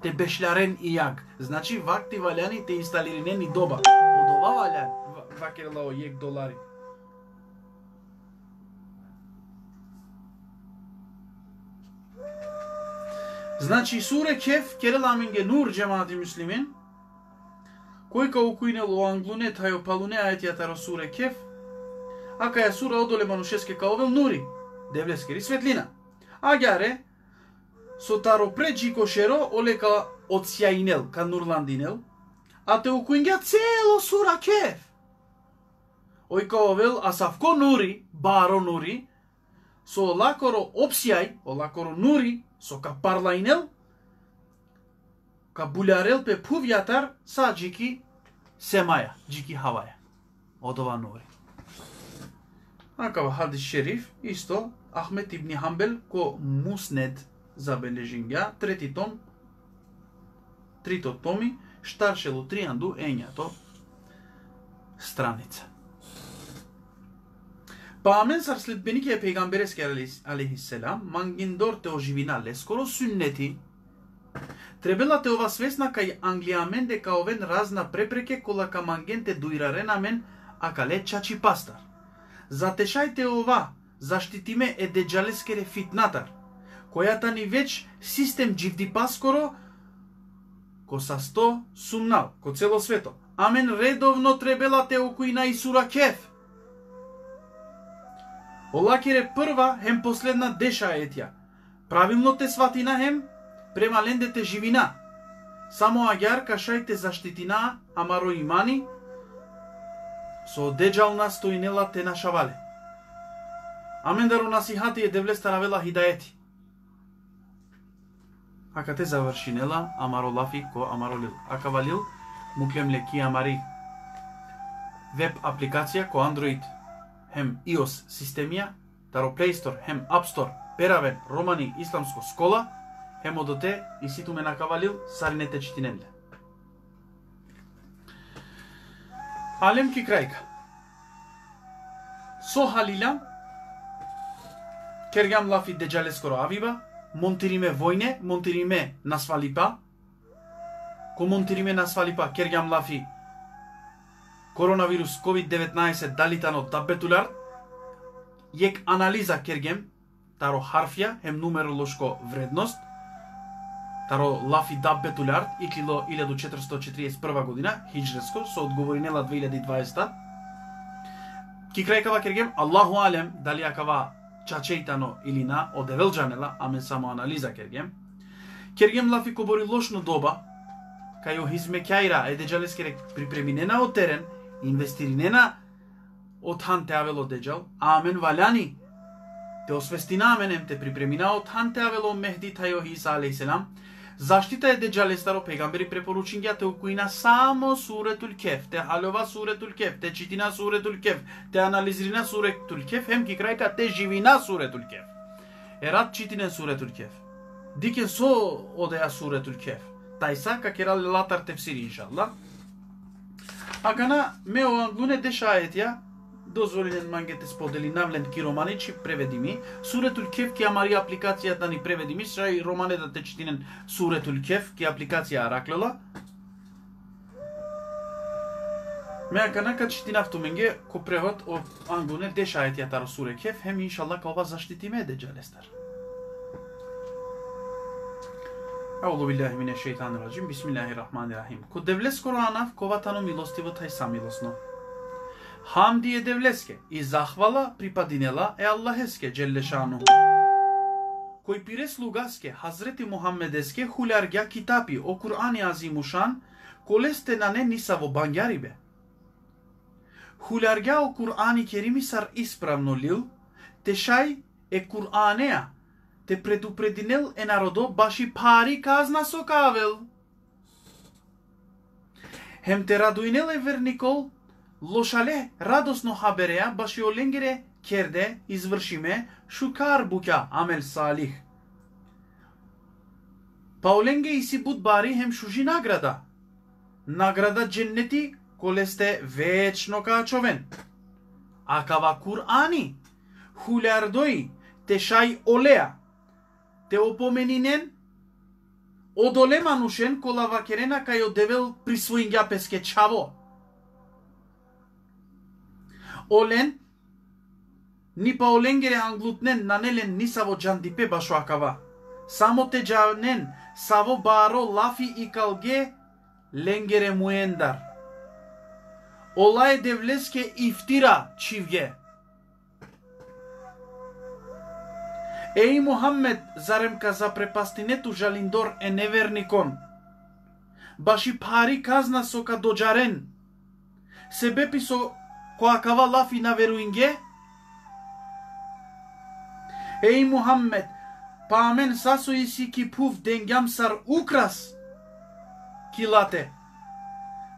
Те бешлярен и јак. Значи, вакти валјани те инсталиринени доба. Од ова Валјани, вакерлао јек долари. Значи суре Кеф керела минге нур джемати муслимин. Кој као укуинел ло англуне тај опалуне ајтијата суре Кеф. А каја сура одоле манушеске каовел нури. Девлескери светлина. А гјаре со таро преджи кошеро олека од сјајнел ка нурландинел. А те укуингја цело сура Кеф. Ој каовел асавко нури, баро нури, со лакоро опсјај, лакоро нури, со капарлајнел, ка булярел пе пувјатар са джики семаја, джики хаваја. Од ова нори. Акава хадис шериф, исто, Ахмет ибн Хамбел, ко муснет забележинга, трети том, трито томи, штаршелу трианду, ењато, страница. Па амен сар следбеники е пейгамберески алейхиселам, мангиндор те оживинале, скоро суннети, Требела те ова свесна кај англиамен дека овен разна препреке кола ка мангенте дуираренамен а кале чачи пастар. Затешајте ова, заштитиме е деджалескере фитнатар, којата ни веч систем дживди паскоро, ко са сто сумнал, ко цело свето. Амен редовно требела те окуина и сура кеф, Олакире прва хем последна деша етја. Правилно те сватина хем, према лендете живина. Само агјар кашајте заштитина, амаро имани, со деджална стоинела те нашавале. Амендаро насихати е девлеста навела хидаети. Ака те завршинела, амаро лафи ко амаро лил. Ака валил, муклем леки амари. Веб апликација ко Android хем iOS системија, таро Play Store, хем App Store, Перавен, Романи, Исламско скола, хем одоте и ситу ме накавалил саринете читинеле. Алем ки крајка. Со Халила, кергам лафи деджале скоро авиба, монтириме војне, монтириме на свалипа, ко монтириме на свалипа, кергам лафи коронавирус COVID-19 далитано табетулар, јек анализа кергем, таро харфија, ем нумеролошко вредност, таро лафи дабетулар, иклило 1441 година, хиджреско, со одговоринела 2020 Ки крајкава кергем, Аллаху алем, дали акава чачејтано или на, одевелджанела, аме само анализа кергем. Кергем лафи кобори лошно доба, кај о хизмекјајра, еде джалескерек припреминена од терен, инвестиринена од хан те авело деджал, амен валяни, те освестина аменем те припремина од хан те авело мехди тајо Иса алейселам, заштита е деджале старо пегамбери препоручингја те укуина само суретул кеф, те халова суретул кеф, те читина суретул кеф, те анализирина суретул кеф, хем ки крајка те живина суретул кеф. Ерат читинен суретул кеф. Дике со одеа суретул кеф. Тај Agana me o anglune deşayetia dozvolinen mangetes podeli navlen ki romane çi prevedimi suretul kef ki amari aplikatsiyadan i prevedimi şai romane da te çitinen suretul kef ki aplikatsiya araklala Me akana ka çitin aftumenge ko prevot o anglune deşayet yatar sure kef hem inşallah kalba zaştitime edeceğelesler. Хем иншалла ка ова заштитиме деджалестар. Аузу биллахи мине шейтани раджим. Бисмиллахи рахмани рахим. Ко девлес Коранав, коватано милостиво тај самилосно. Хамди е девлеске и захвала припадинела е Аллахеске джеллешану. Кој пире слугаске Хазрети Мухаммедеске хуляргя китапи о Кур'ани азимушан, колесте на не ниса во те предупрединел е народо баши пари казна со кавел. Хем те радуинел е верникол, лошале радосно хабереа баши оленгере керде извршиме шукар бука амел салих. Пауленге си буд бари хем шужи награда. Награда дженнети колесте вечно качовен. Акава Кур'ани, хулярдои, тешај олеа, те опоменинен, одоле манушен кола вакерена кај одевел присвоин песке чаво. Олен, ни па оленгере англутнен нанелен ни саво джандипе башо акава. Само те джанен саво баро лафи и калге ленгере муендар. Олај девлеске ифтира чивге. Еј Мухаммед, зарем каза препастинету жалиндор е неверникон. Баши пари казна со ка доджарен. Себепи со која кава лафи на веруинге? Еј Мухаммед, па амен сасо си ки пув денгам сар украс. Килате.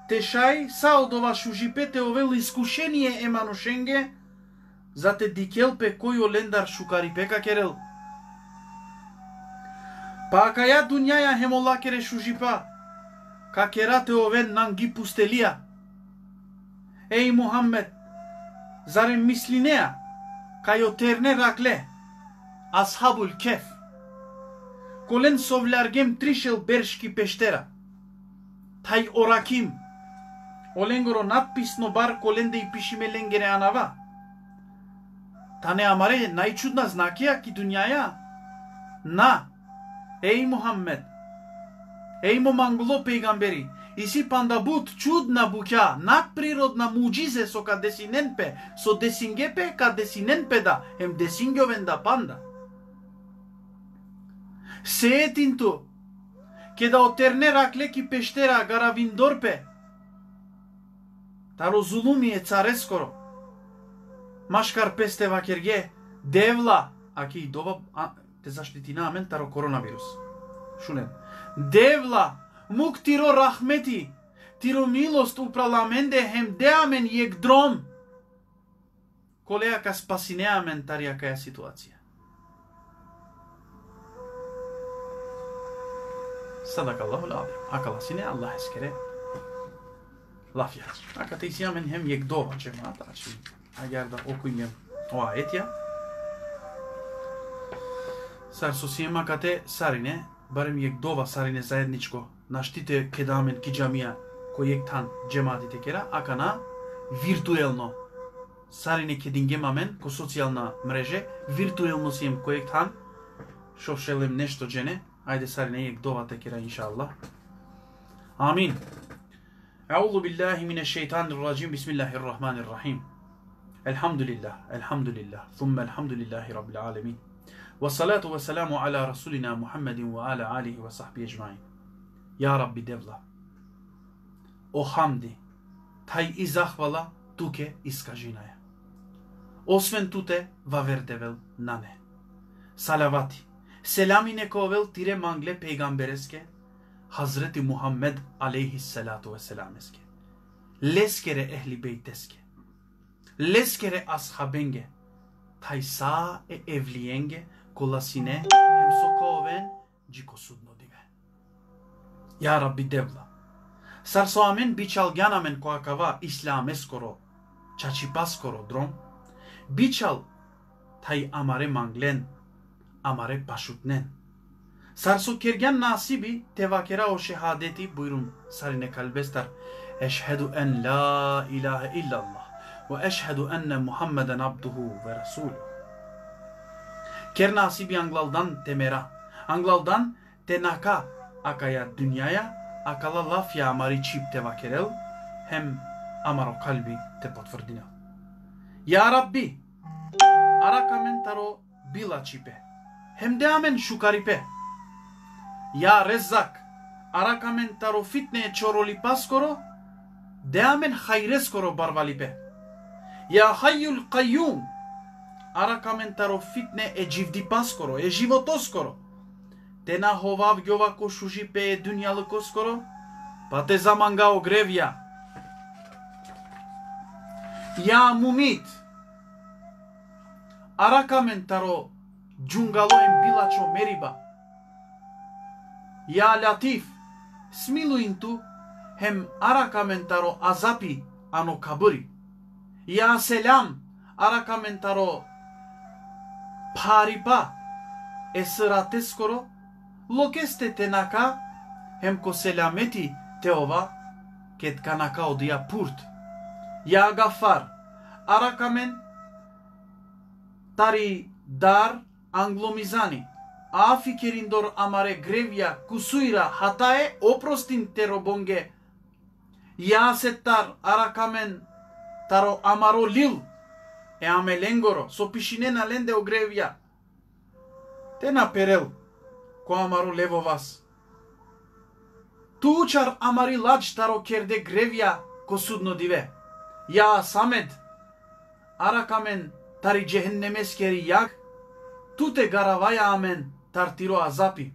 Тешај са од ова шужипете овел искушение еманушенге, зате дикелпе кој олендар шукари пека керел. Па ја дунјаја хемолакере шужипа, ка керате овен нанги пустелија. Еј Мухаммед, зарем мисли неа, кај отерне ракле, асхабул кеф. Колен совляргем тришел бершки пештера. Тај ораким. Оленгоро надписно бар коленде да и пишиме ленгере анава. Тане амаре најчудна знакија ки Еј Мухаммед, еј Момангло пейгамбери, и си пандабут чудна буќа, надприродна муџизе со кадесиненпе, со десингепе каде си да, ем десингјовен да панда. Сеетинту, ке да отерне раклеки пештера гаравиндорпе, таро зулуми е царескоро, машкар песте вакерге, девла, аки дова те заштити на амен таро коронавирус. Шунен. Девла, мук тиро рахмети, тиро милост упраламенде хем деамен јек дром. Колеја ка спасинеамен тарија каја ситуација. Садака Аллаху лави. Ака ласине Аллах ескере. Лафија. Ака те исјамен хем јек дова джемата. Агар да окујмем ова етја. Сар со сие макате сарине, барем јек дова сарине заедничко, наштите кедамен ки джамија, кој јек тан джематите кера, акана виртуелно. Сарине кедингемамен ко социјална мреже, виртуелно си им кој јек тан, шо шелем нешто джене, ајде сарине јек дова текера иншаллах. Амин. Euzu billahi mineşşeytanirracim. Bismillahirrahmanirrahim. Elhamdülillah. Elhamdülillah. Thumme elhamdülillahi rabbil alamin. والصلاة والسلام على رسولنا محمد وعلى آله وصحبه أجمعين يا رب девла О хамди, тај и захвала туке искажинаја. Освен туте, вавердевел на не. Салавати, селами нековел тире мангле пейгамбереске, Hazreti Muhammed aleyhissalatu vesselam'eske. Leskere ehli beyteske. Leskere ashabenge. Taysa e evliyenge kolasine hem sokoven jikosudno dive. Ya Rabbi devla. Sarsoamen biçalganamen koakava İslameskoro, çaçipaskoro drom, biçal tay amare manglen, amare paşutnen. Sarso kergen nasibi tevakera o şehadeti buyurun sarine kalbestar. Eşhedü en la ilahe illallah ve eşhedü enne Muhammeden abduhu ve resuluhu. Ker nasibi anglaldan temera, anglaldan tenaka ака ја дунјаја, акала лаф ја амари чип те вакерел, хем амаро калби те потврдинел. Ја Рабби, арака таро била чипе, хем де амен шукарипе. Ја Резак, арака таро фитне чороли паскоро, де амен хајрескоро барвалипе. Ја хајюл Ара каментаро фитне е живди паскоро, е животоскоро. Те на ховав гјова шужи пе е дунјалыко скоро, па те заманга огревја. Ја мумит, Ара каментаро джунгало ем билачо мериба. Ја латиф, смилуинту, хем каментаро азапи ано кабри. Ја аселиам. Ара каментаро Пари па, е срате скоро, локесте тенака, хем ко селамети те ова, кет канака одија пурт. Ја гафар, аракамен, тари дар англомизани, афи кериндор амаре гревја кусуира хатае опростин теробонге, ја сеттар аракамен таро амаро лил, Еаме ленгоро, со пишине на ленде огревја. Те на перел, која мару лево вас. Туучар амари лач таро керде гревја ко судно диве. Ја самед, аракамен тари джехеннемес кери јак, туте гараваја амен тартиро азапи.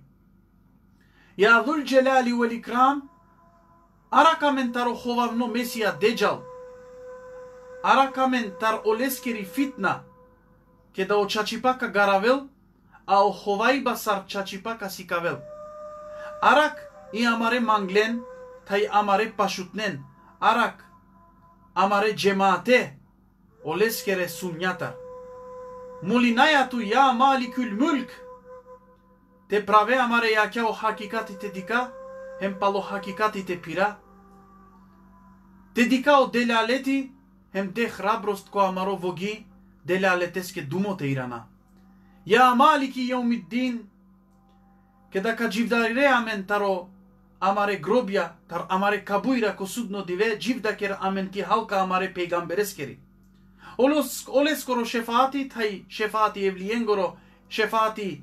Ја дул джелали уел икрам, аракамен таро ховавно месија деджал, аракамен тар олескери фитна, ке да о гаравел, а о басар сар чачипака сикавел. Арак и амаре манглен, тај амаре пашутнен, арак амаре джемаате, олескере сумњатар. Мулинајату ја маликул мулк, те праве амаре јакјао хакикатите дика, хем пало хакикатите пира, те о делалети, hem te hrabrost ko amaro vogi delaleteske dumote irana. Ja maliki yaumiddin kada ka jivdare amen taro amare grobja tar amare амаре ko sudno dive диве ker amen ki halka amare peygambereskeri. Olos oleskoro şefaati tay şefaati evliyengoro şefaati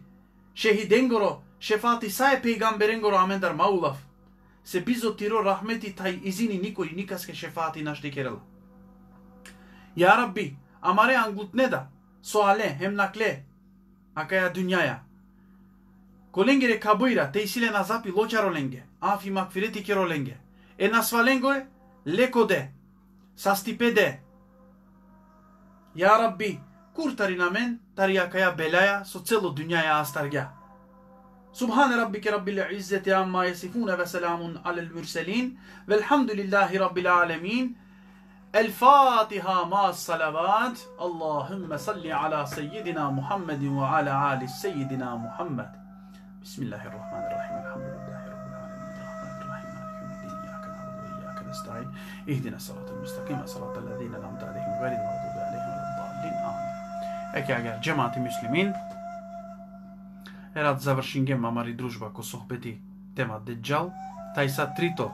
şehidengoro şefaati sae peygamberengoro amen dar maulaf. Se bizo tiro rahmeti tay izini nikoli nikaske şefaati naşti kerela. Ya या रब्बी हमारे अंगूतने दा soale hemnakle akaya dünyaya. Kolengere kabuira teisile nazapi loça rolenge. Afi makfireti ki rolenge. En asfalengoe lekode. Sastipede. Ya Rabbi kurtarina men tariyakaya belaya so celo dünyaya astargya. Subhane rabbike rabbil izzeti amma yasifune ve selamun alel mürselin velhamdülillahi rabbil alemin. الفاتحة مع الصلوات. اللهم صل على سيدنا محمد وعلى آل سيدنا محمد. بسم الله الرحمن الرحيم. الحمد لله رب العالمين. الرحمن الرحيم. مالك يوم الدين. إياك نعبد وإياك نستعين. اهدنا الصراط المستقيم. صراط الذين أنعمت عليهم غير المغضوب عليهم ولا الضالين. آمين. Eke agar džemati muslimin, rad završim gemama i družba ko sohbeti tema Dejjal, taj sa trito.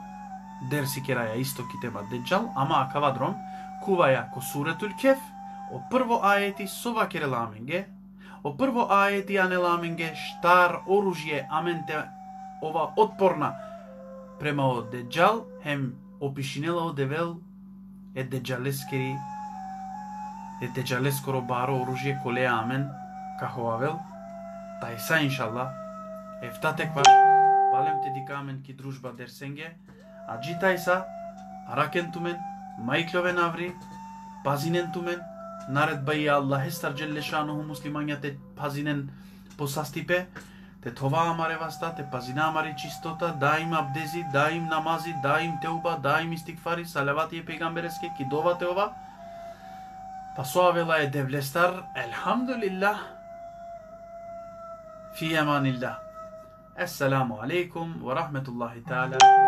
Кераја исто ки тема Деджал, ама акавадром, куваја ко суретул кеф, о прво аети сова кере ламенге, о прво аети ане ламенге, штар оружје аменте ова отпорна према о Деджал, хем опишинела о девел е Деджалескери, е Деджалескоро баро оружје коле амен, кахоавел, тај са иншалла, ефтатек ваш, балем те дикамен ки дружба дерсенге, аджитајса, аракентумен, мајкловен аври, пазинентумен, наредба и Аллах естар джелешануху муслимањате пазинен посастипе, те това амаре васта, те пазина амари чистота, да им абдези, да им намази, да им теуба, да им истикфари, салавати е пегамбереске, кидова те ова, па соавела е девлестар, елхамдулилlah, фи аманилlah. Assalamu alaikum wa rahmatullahi ta'ala